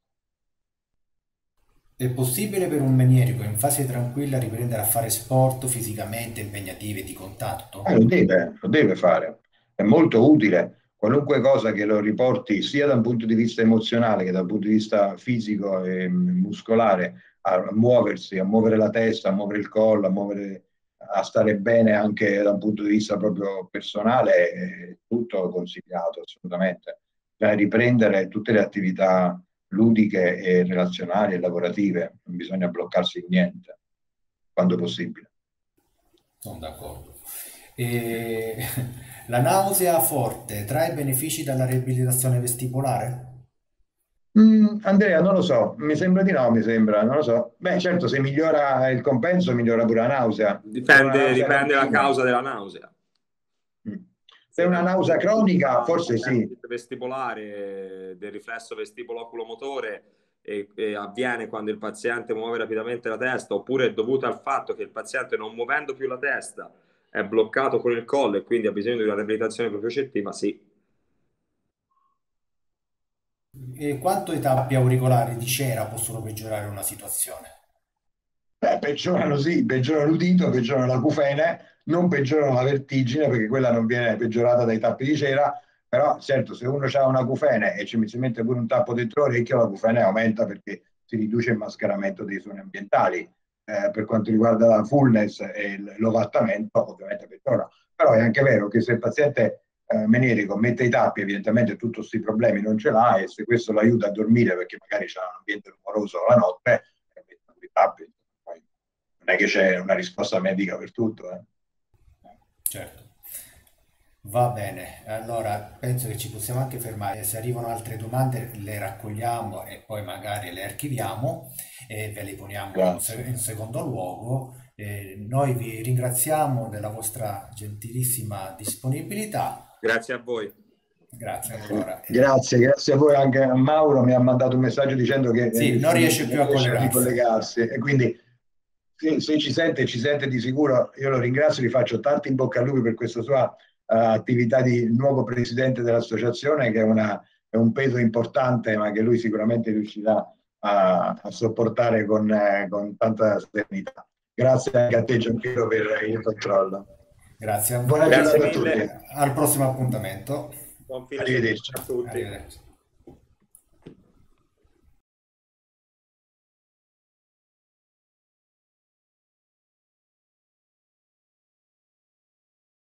È possibile per un menierico in fase tranquilla riprendere a fare sport fisicamente impegnativi di contatto? Eh, lo, deve, lo deve fare, è molto utile. Qualunque cosa che lo riporti sia da un punto di vista emozionale che dal punto di vista fisico e muscolare a muoversi, a muovere la testa, a muovere il collo, a, muovere, a stare bene anche da un punto di vista proprio personale, è tutto consigliato assolutamente. Cioè, riprendere tutte le attività ludiche e relazionali e lavorative, non bisogna bloccarsi in niente, quando possibile. Sono d'accordo. E... [laughs] La nausea forte trae benefici dalla riabilitazione vestibolare? Mm, Andrea, non lo so, mi sembra di no, mi sembra, non lo so. Beh, certo, se migliora il compenso, migliora pure la nausea. Dipende, la nausea dipende dalla causa della nausea. Se è una nausea cronica, forse sì. Vestibolare del riflesso vestibolo-oculomotore e, e avviene quando il paziente muove rapidamente la testa oppure è dovuta al fatto che il paziente non muovendo più la testa è bloccato con il collo e quindi ha bisogno di una riabilitazione propriocettiva, sì. E quanto i tappi auricolari di cera possono peggiorare una situazione? Beh, peggiorano sì, peggiorano l'udito, peggiorano l'acufene, non peggiorano la vertigine perché quella non viene peggiorata dai tappi di cera, però certo se uno ha una acufene e ci si mette pure un tappo dentro l'orecchio, la acufene aumenta perché si riduce il mascaramento dei suoni ambientali. Eh, per quanto riguarda la fullness e l'ovattamento, ovviamente peggiora. Però è anche vero che se il paziente eh, menerico mette i tappi, evidentemente tutti questi problemi non ce l'ha e se questo lo aiuta a dormire perché magari c'è un ambiente rumoroso la notte, eh, i tappi. Poi non è che c'è una risposta medica per tutto. Eh. Certo. Va bene, allora penso che ci possiamo anche fermare. Se arrivano altre domande le raccogliamo e poi magari le archiviamo e ve le poniamo in, in secondo luogo. Eh, noi vi ringraziamo della vostra gentilissima disponibilità. Grazie a voi. Grazie ancora. Grazie, grazie a voi anche a Mauro, mi ha mandato un messaggio dicendo che sì, eh, non riesce più a collegarsi. collegarsi e quindi se, se, ci sente, ci sente di sicuro, io lo ringrazio, gli faccio tanto in bocca al lupo per questa sua uh, attività di nuovo presidente dell'associazione, che è, una, è, un peso importante, ma che lui sicuramente riuscirà a, a sopportare con, eh, con, tanta serenità. Grazie anche a te Gianpiero per il controllo. Grazie. Buona giornata a tutti. Al prossimo appuntamento. Buon fine Arrivederci. a tutti. Arrivederci.